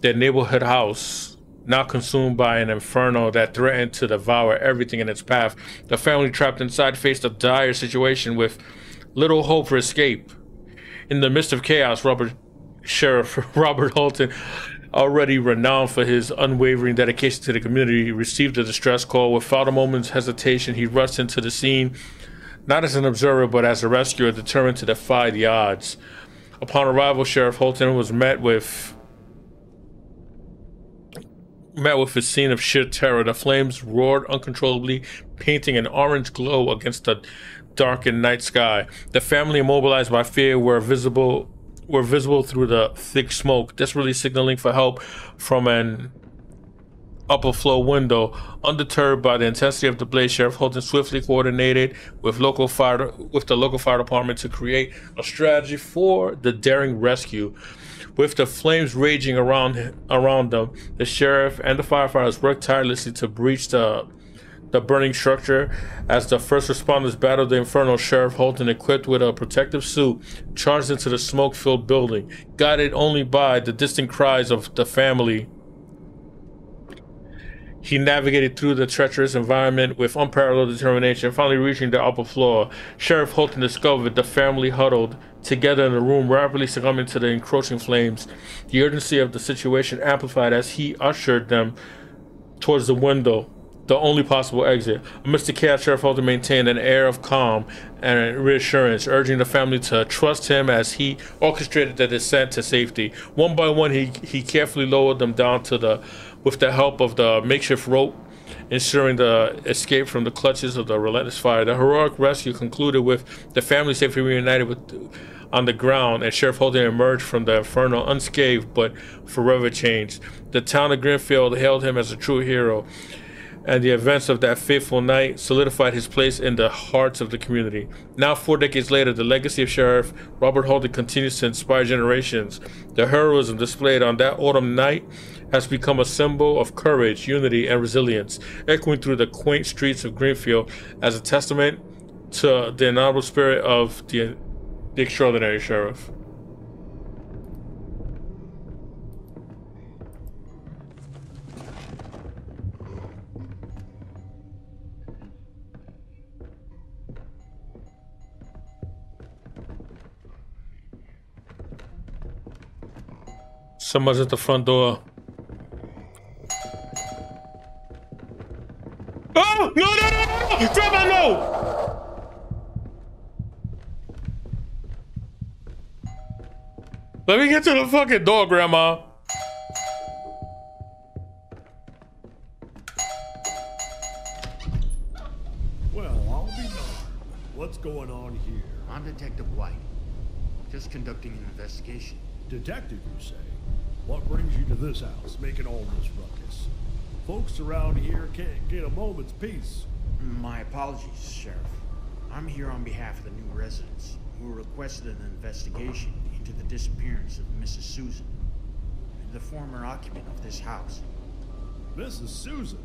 their neighborhood house, now consumed by an inferno that threatened to devour everything in its path. The family trapped inside faced a dire situation with little hope for escape. In the midst of chaos, Robert Sheriff Robert Holton, already renowned for his unwavering dedication to the community, received a distress call. Without a moment's hesitation, he rushed into the scene, not as an observer, but as a rescuer, determined to defy the odds. Upon arrival, Sheriff Holton was met with met with a scene of sheer terror. The flames roared uncontrollably, painting an orange glow against the darkened night sky. The family, immobilized by fear, were visible were visible through the thick smoke, desperately signaling for help from an upper floor window. Undeterred by the intensity of the blaze, Sheriff Holton swiftly coordinated with local fire with the local fire department to create a strategy for the daring rescue. With the flames raging around around them, the sheriff and the firefighters worked tirelessly to breach the the burning structure. As the first responders battled the inferno, Sheriff Holton, equipped with a protective suit, charged into the smoke filled building. Guided only by the distant cries of the family, he navigated through the treacherous environment with unparalleled determination, finally reaching the upper floor. Sheriff Holton discovered the family huddled together in the room, rapidly succumbing to the encroaching flames. The urgency of the situation amplified as he ushered them towards the window the only possible exit. Mr. Chaos Sheriff Holton maintained an air of calm and reassurance, urging the family to trust him as he orchestrated the descent to safety. One by one, he, he carefully lowered them down to the, with the help of the makeshift rope, ensuring the escape from the clutches of the relentless fire. The heroic rescue concluded with the family safely reunited with on the ground, and Sheriff Holton emerged from the inferno unscathed but forever changed. The town of Greenfield hailed him as a true hero and the events of that fateful night solidified his place in the hearts of the community. Now, four decades later, the legacy of Sheriff Robert Holton continues to inspire generations. The heroism displayed on that autumn night has become a symbol of courage, unity, and resilience, echoing through the quaint streets of Greenfield as a testament to the inaudible spirit of the, the extraordinary sheriff. Someone's at the front door. Oh! No, no, no, no! Grandma, no! Let me get to the fucking door, Grandma. Well, I'll be darned. What's going on here? I'm Detective White. Just conducting an investigation. Detective, you say? What brings you to this house, making all this ruckus? Folks around here can't get a moment's peace. My apologies, Sheriff. I'm here on behalf of the new residents who requested an investigation into the disappearance of Mrs. Susan, the former occupant of this house. Mrs. Susan,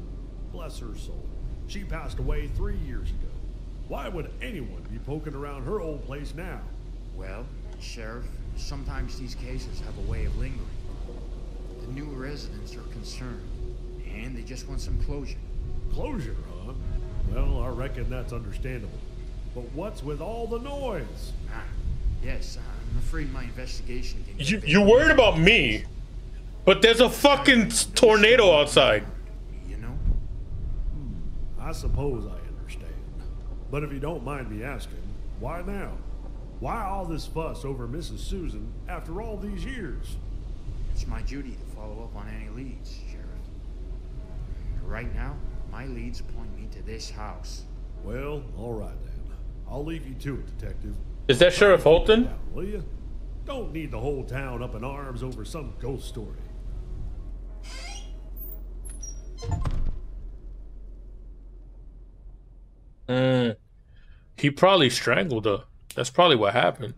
bless her soul, she passed away three years ago. Why would anyone be poking around her old place now? Well, Sheriff, sometimes these cases have a way of lingering. The new residents are concerned, and they just want some closure. Closure, huh? Well, I reckon that's understandable. But what's with all the noise? Ah, yes, I'm afraid my investigation can get You, a bit you worried about me, but there's a fucking tornado outside. You know? I suppose I understand. But if you don't mind me asking, why now? Why all this fuss over Mrs. Susan after all these years? It's my duty to follow up on any leads, Sheriff. Right now, my leads point me to this house. Well, all right then. I'll leave you to it, Detective. Is that Sheriff Holton? Down, will you? Don't need the whole town up in arms over some ghost story. Mm. He probably strangled her. That's probably what happened.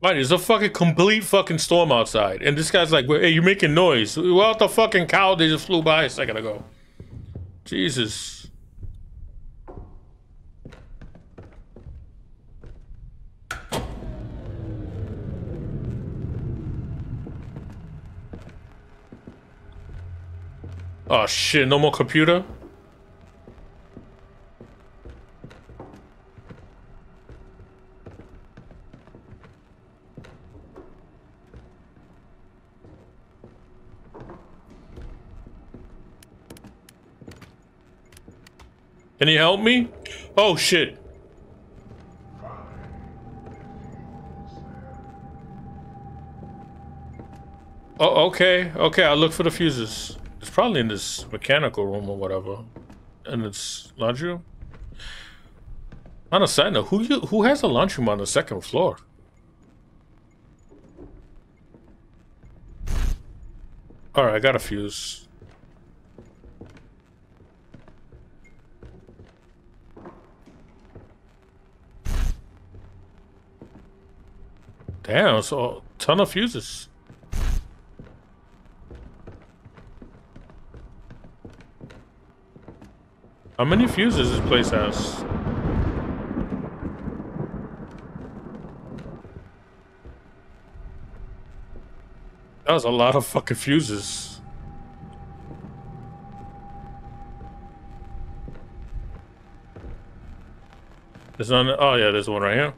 Right, there's a fucking complete fucking storm outside, and this guy's like, "Hey, you're making noise." Well, the fucking cow they just flew by a second ago. Jesus. Oh shit, no more computer? Can you help me? Oh shit. Oh, okay, okay, I'll look for the fuses. It's probably in this mechanical room or whatever. And it's lunchroom? On a side note, who you, who has a lunchroom on the second floor? Alright, I got a fuse. Damn, so a ton of fuses. How many fuses this place has? That was a lot of fucking fuses. There's none. Oh yeah, there's one right here.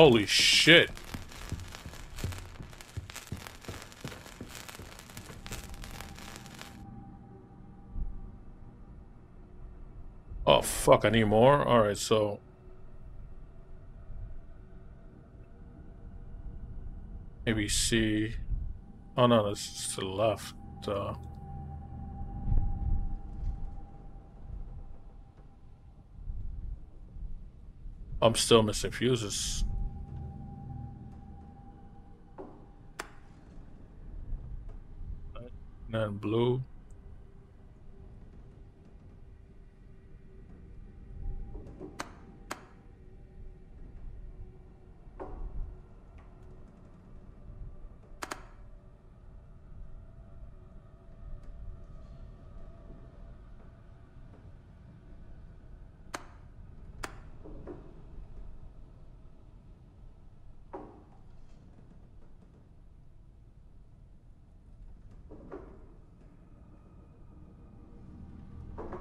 Holy shit. Oh fuck, I need more? Alright, so maybe C. Oh no, that's to the left. Uh, I'm still missing fuses. Then blue.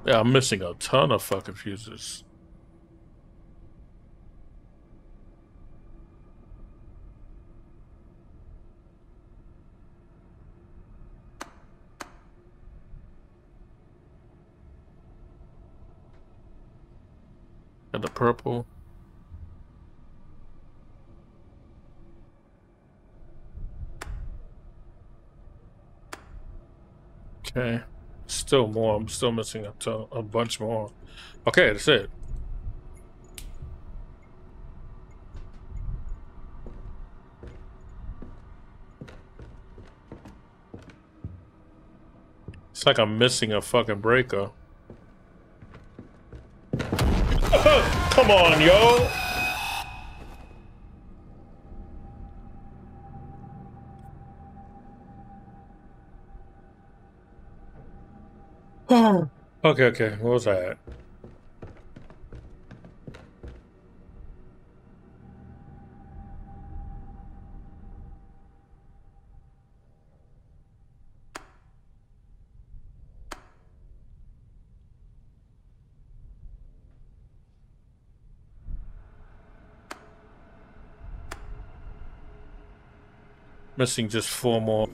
Yeah, I'm missing a ton of fucking fuses. Got the purple. Okay. Still more. I'm still missing a, a bunch more. Okay, that's it. It's like I'm missing a fucking breaker. Come on, yo! Okay, okay. What was that? Missing just four more.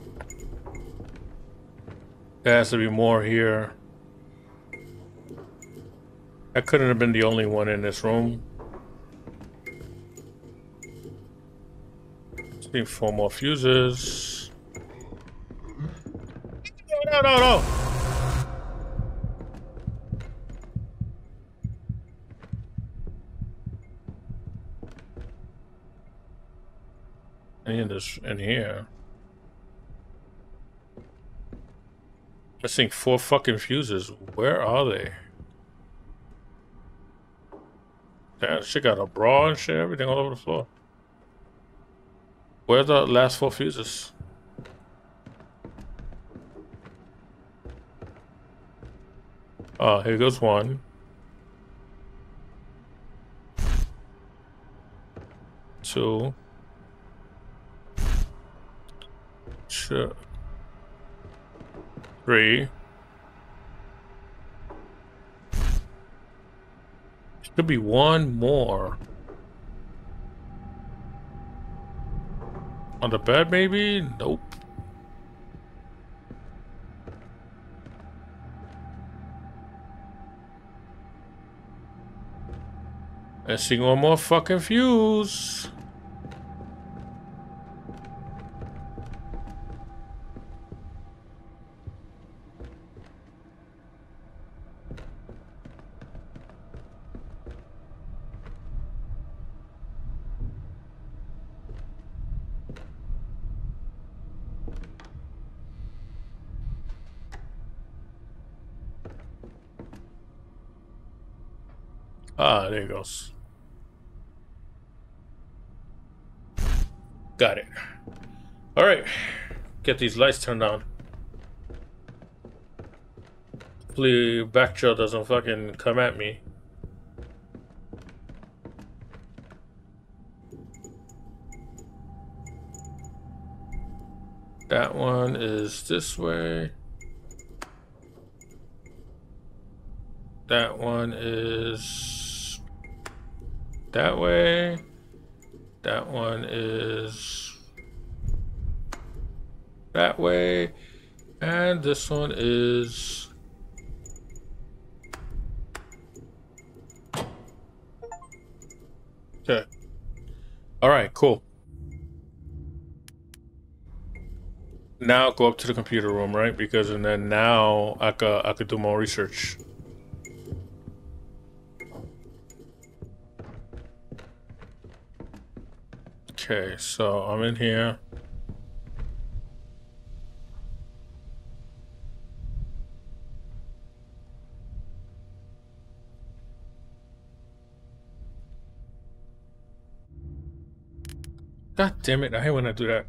There has to be more here. I couldn't have been the only one in this room. Just need four more fuses. No, no, no, no! in this in here. Missing four fucking fuses. Where are they? Damn, she got a bra and shit, everything all over the floor. Where the last four fuses? Oh, here goes one. Two. Sure. Three. Could be one more. On the bed, maybe? Nope. See one more fucking fuse. Ah, there it goes. Got it. All right, get these lights turned on. Hopefully, Backtrail doesn't fucking come at me. That one is this way. That one is that way. That one is that way. And this one is Okay. All right, cool. Now go up to the computer room, right? Because and then now I could I could do more research. Okay, so I'm in here. God damn it, I hate when I do that.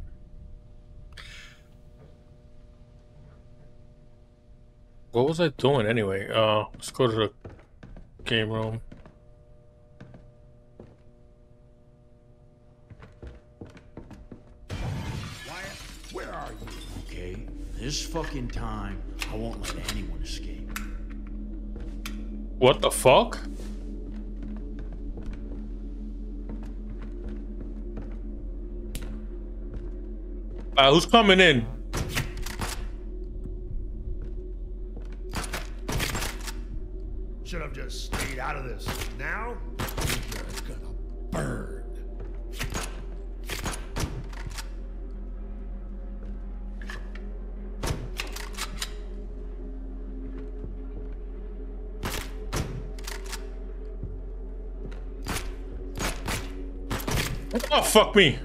What was I doing anyway? Uh, let's go to the game room. This fucking time, I won't let anyone escape. What the fuck? Uh, who's coming in? Should have just stayed out of this. Now, fuck me.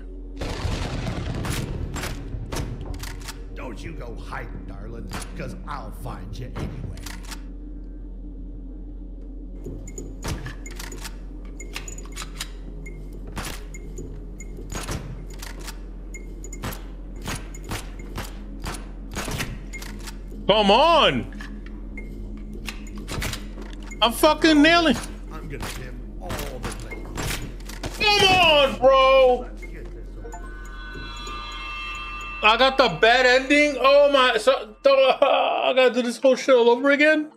Don't you go hiding, darling, because I'll find you anyway. Come on. I'm fucking nailing. I'm gonna Come on, bro. I got the bad ending. Oh my! So, I gotta do this whole shit all over again.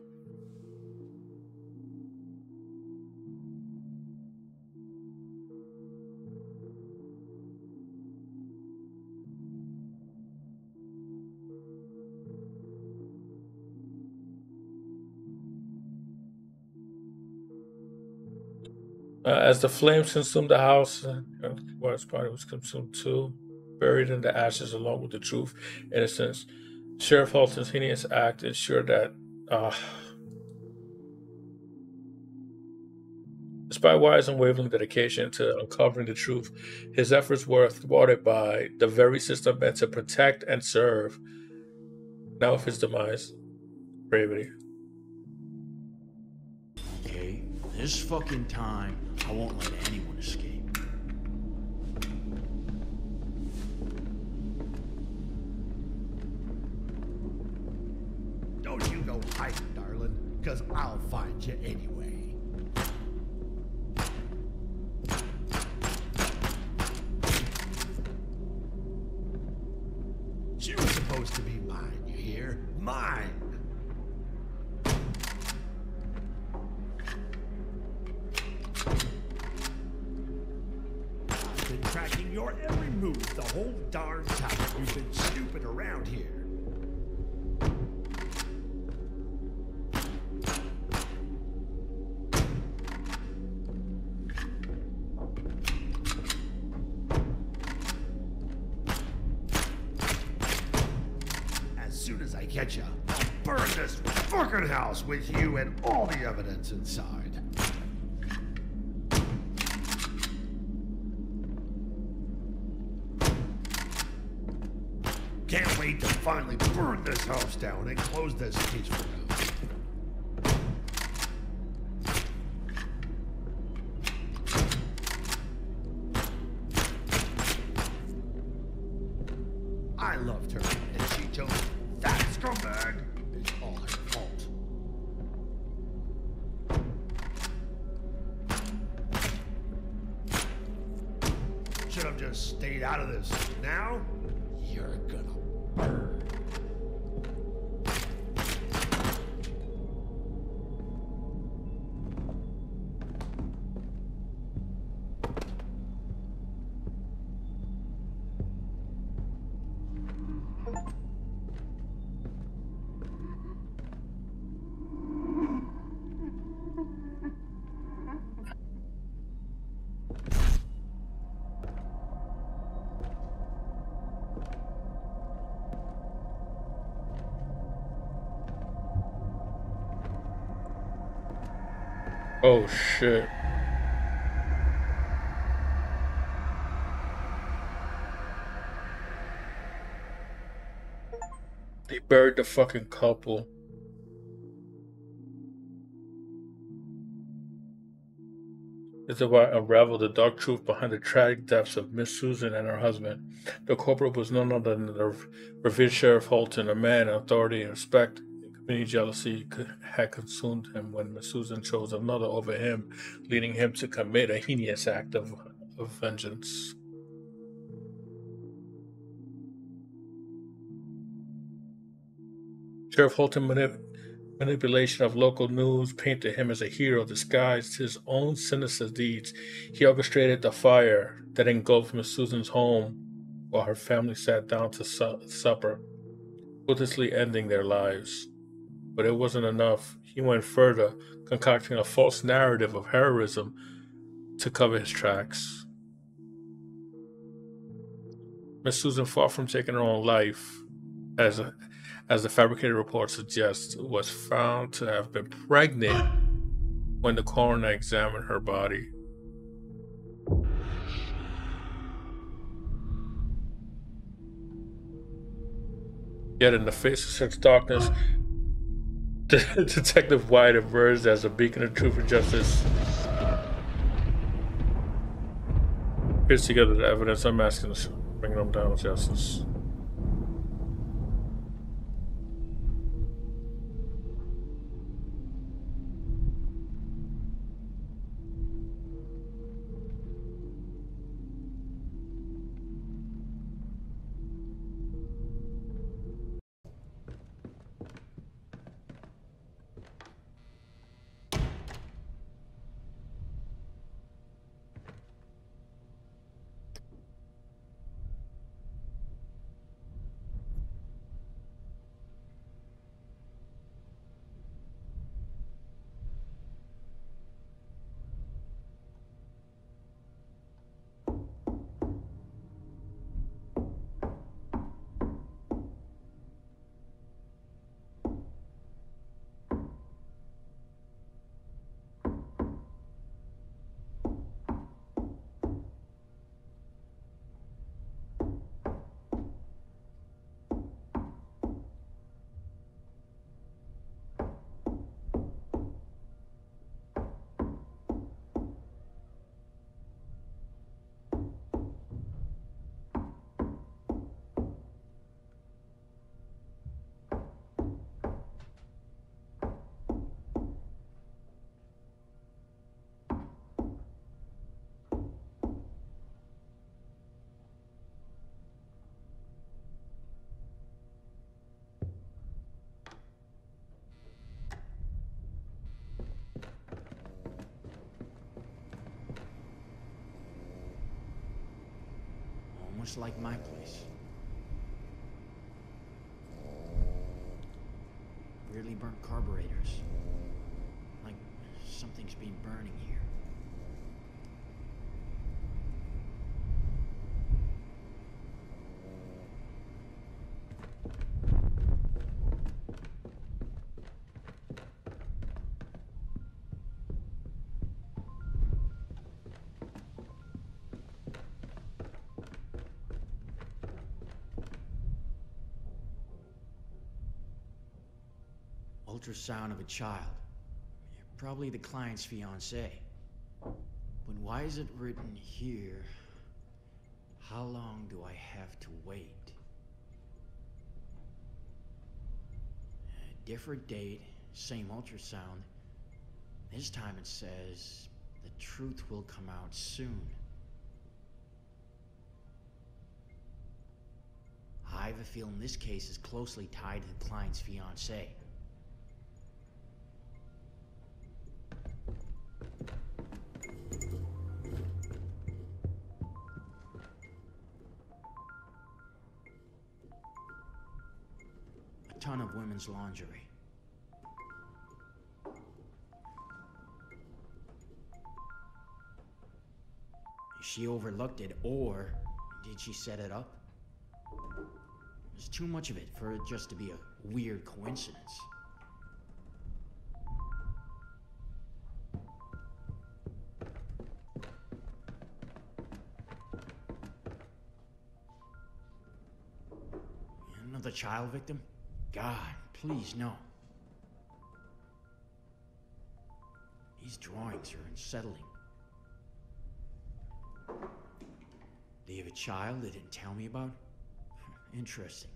Uh, as the flames consumed the house, uh, White's body was consumed too, buried in the ashes along with the truth, innocence. Sheriff Holton's heinous act ensured that, uh, despite Wyatt's unwavering dedication to uncovering the truth, his efforts were thwarted by the very system meant to protect and serve. Now, with his demise, bravery. Okay? This fucking time, I won't let anyone escape. Don't you go hiding, darling, because I'll find you anyway. She was supposed to be mine, you hear? Mine! Darn time you've been snooping around here. As soon as I catch you, I'll burn this fucking house with you and all the evidence inside. Finally burn this house down and close this case for now. I loved her, and she chose that scumbag. It's all her fault. Should have just stayed out of this. Now, you're gonna burn. Oh shit. They buried the fucking couple. This is why unravel the dark truth behind the tragic deaths of Miss Susan and her husband. The culprit was none other than the revered Sheriff Holton, a man of authority and respect. Community jealousy had consumed him when Miss Susan chose another over him, leading him to commit a heinous act of, of vengeance. Sheriff Holton manip- manipulation of local news painted him as a hero disguised his own sinister deeds. He orchestrated the fire that engulfed Miss Susan's home while her family sat down to su- supper, ruthlessly ending their lives. But it wasn't enough. He went further, concocting a false narrative of heroism to cover his tracks. Miss Susan, far from taking her own life, as a, as the fabricated report suggests, was found to have been pregnant when the coroner examined her body. Yet, in the face of such darkness, Detective White emerged as a beacon of truth and justice. Piece together the evidence, unmasking bringing them down to justice. Almost like my place. Weirdly burnt carburetors. Like something's been burning here. Ultrasound of a child. Probably the client's fiance. But why is it written here? How long do I have to wait? A different date, same ultrasound. This time it says the truth will come out soon. I have a feeling this case is closely tied to the client's fiance. Ton of women's lingerie. She overlooked it, or did she set it up? There's too much of it for it just to be a weird coincidence. Another child victim? God, please, no. These drawings are unsettling. They have a child they didn't tell me about? Interesting.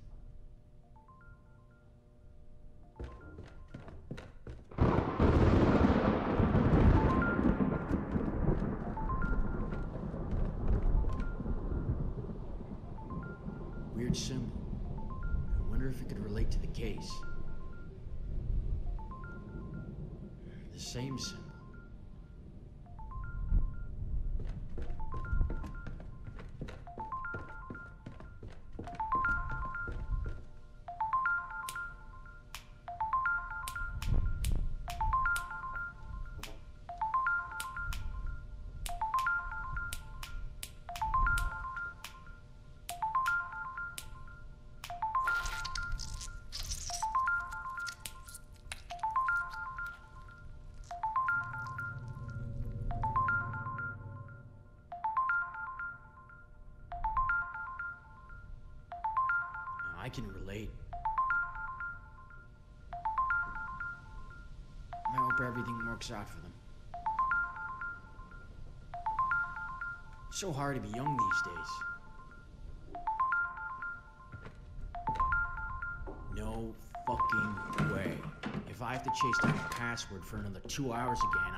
Out for them. So hard to be young these days. No fucking way. If I have to chase down a password for another two hours again,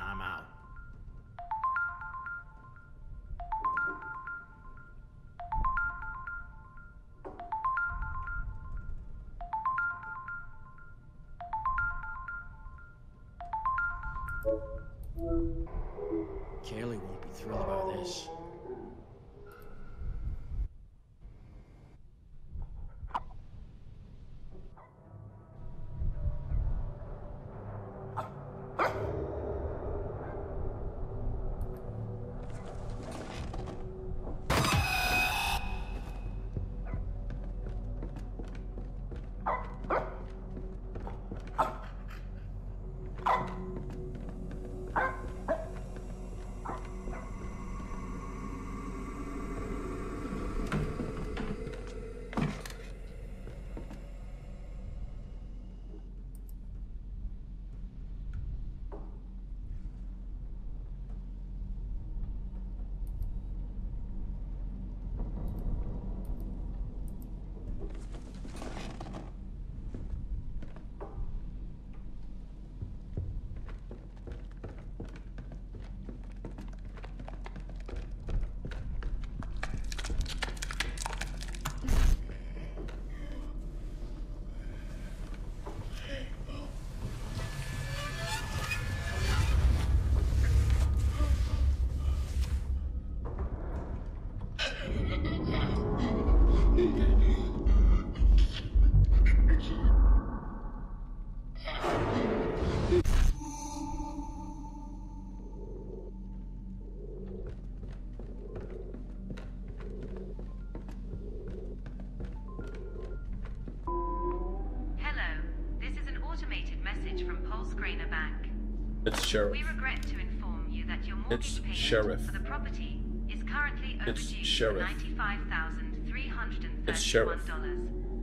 Sheriff. We regret to inform you that your mortgage It's payment Sheriff. for the property is currently It's overdue Sheriff. ninety-five thousand three hundred and It's Sheriff.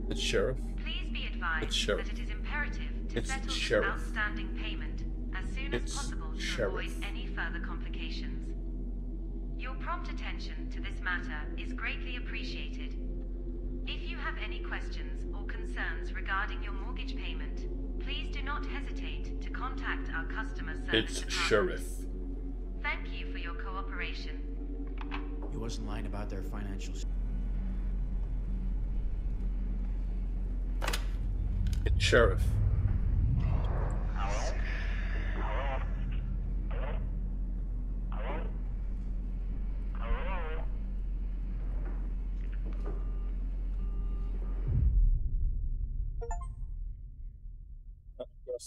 It's Sheriff. Please be advised It's Sheriff. that it is imperative to It's settle Sheriff. this outstanding payment as soon It's as possible to Sheriff. avoid any further complications. Your prompt attention to this matter is greatly appreciated. If you have any questions or concerns regarding your mortgage payment, please do not hesitate to contact our customer service It's department. Sheriff. Thank you for your cooperation. He wasn't lying about their financials. It's Sheriff.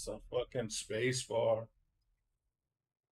That's a fucking space bar.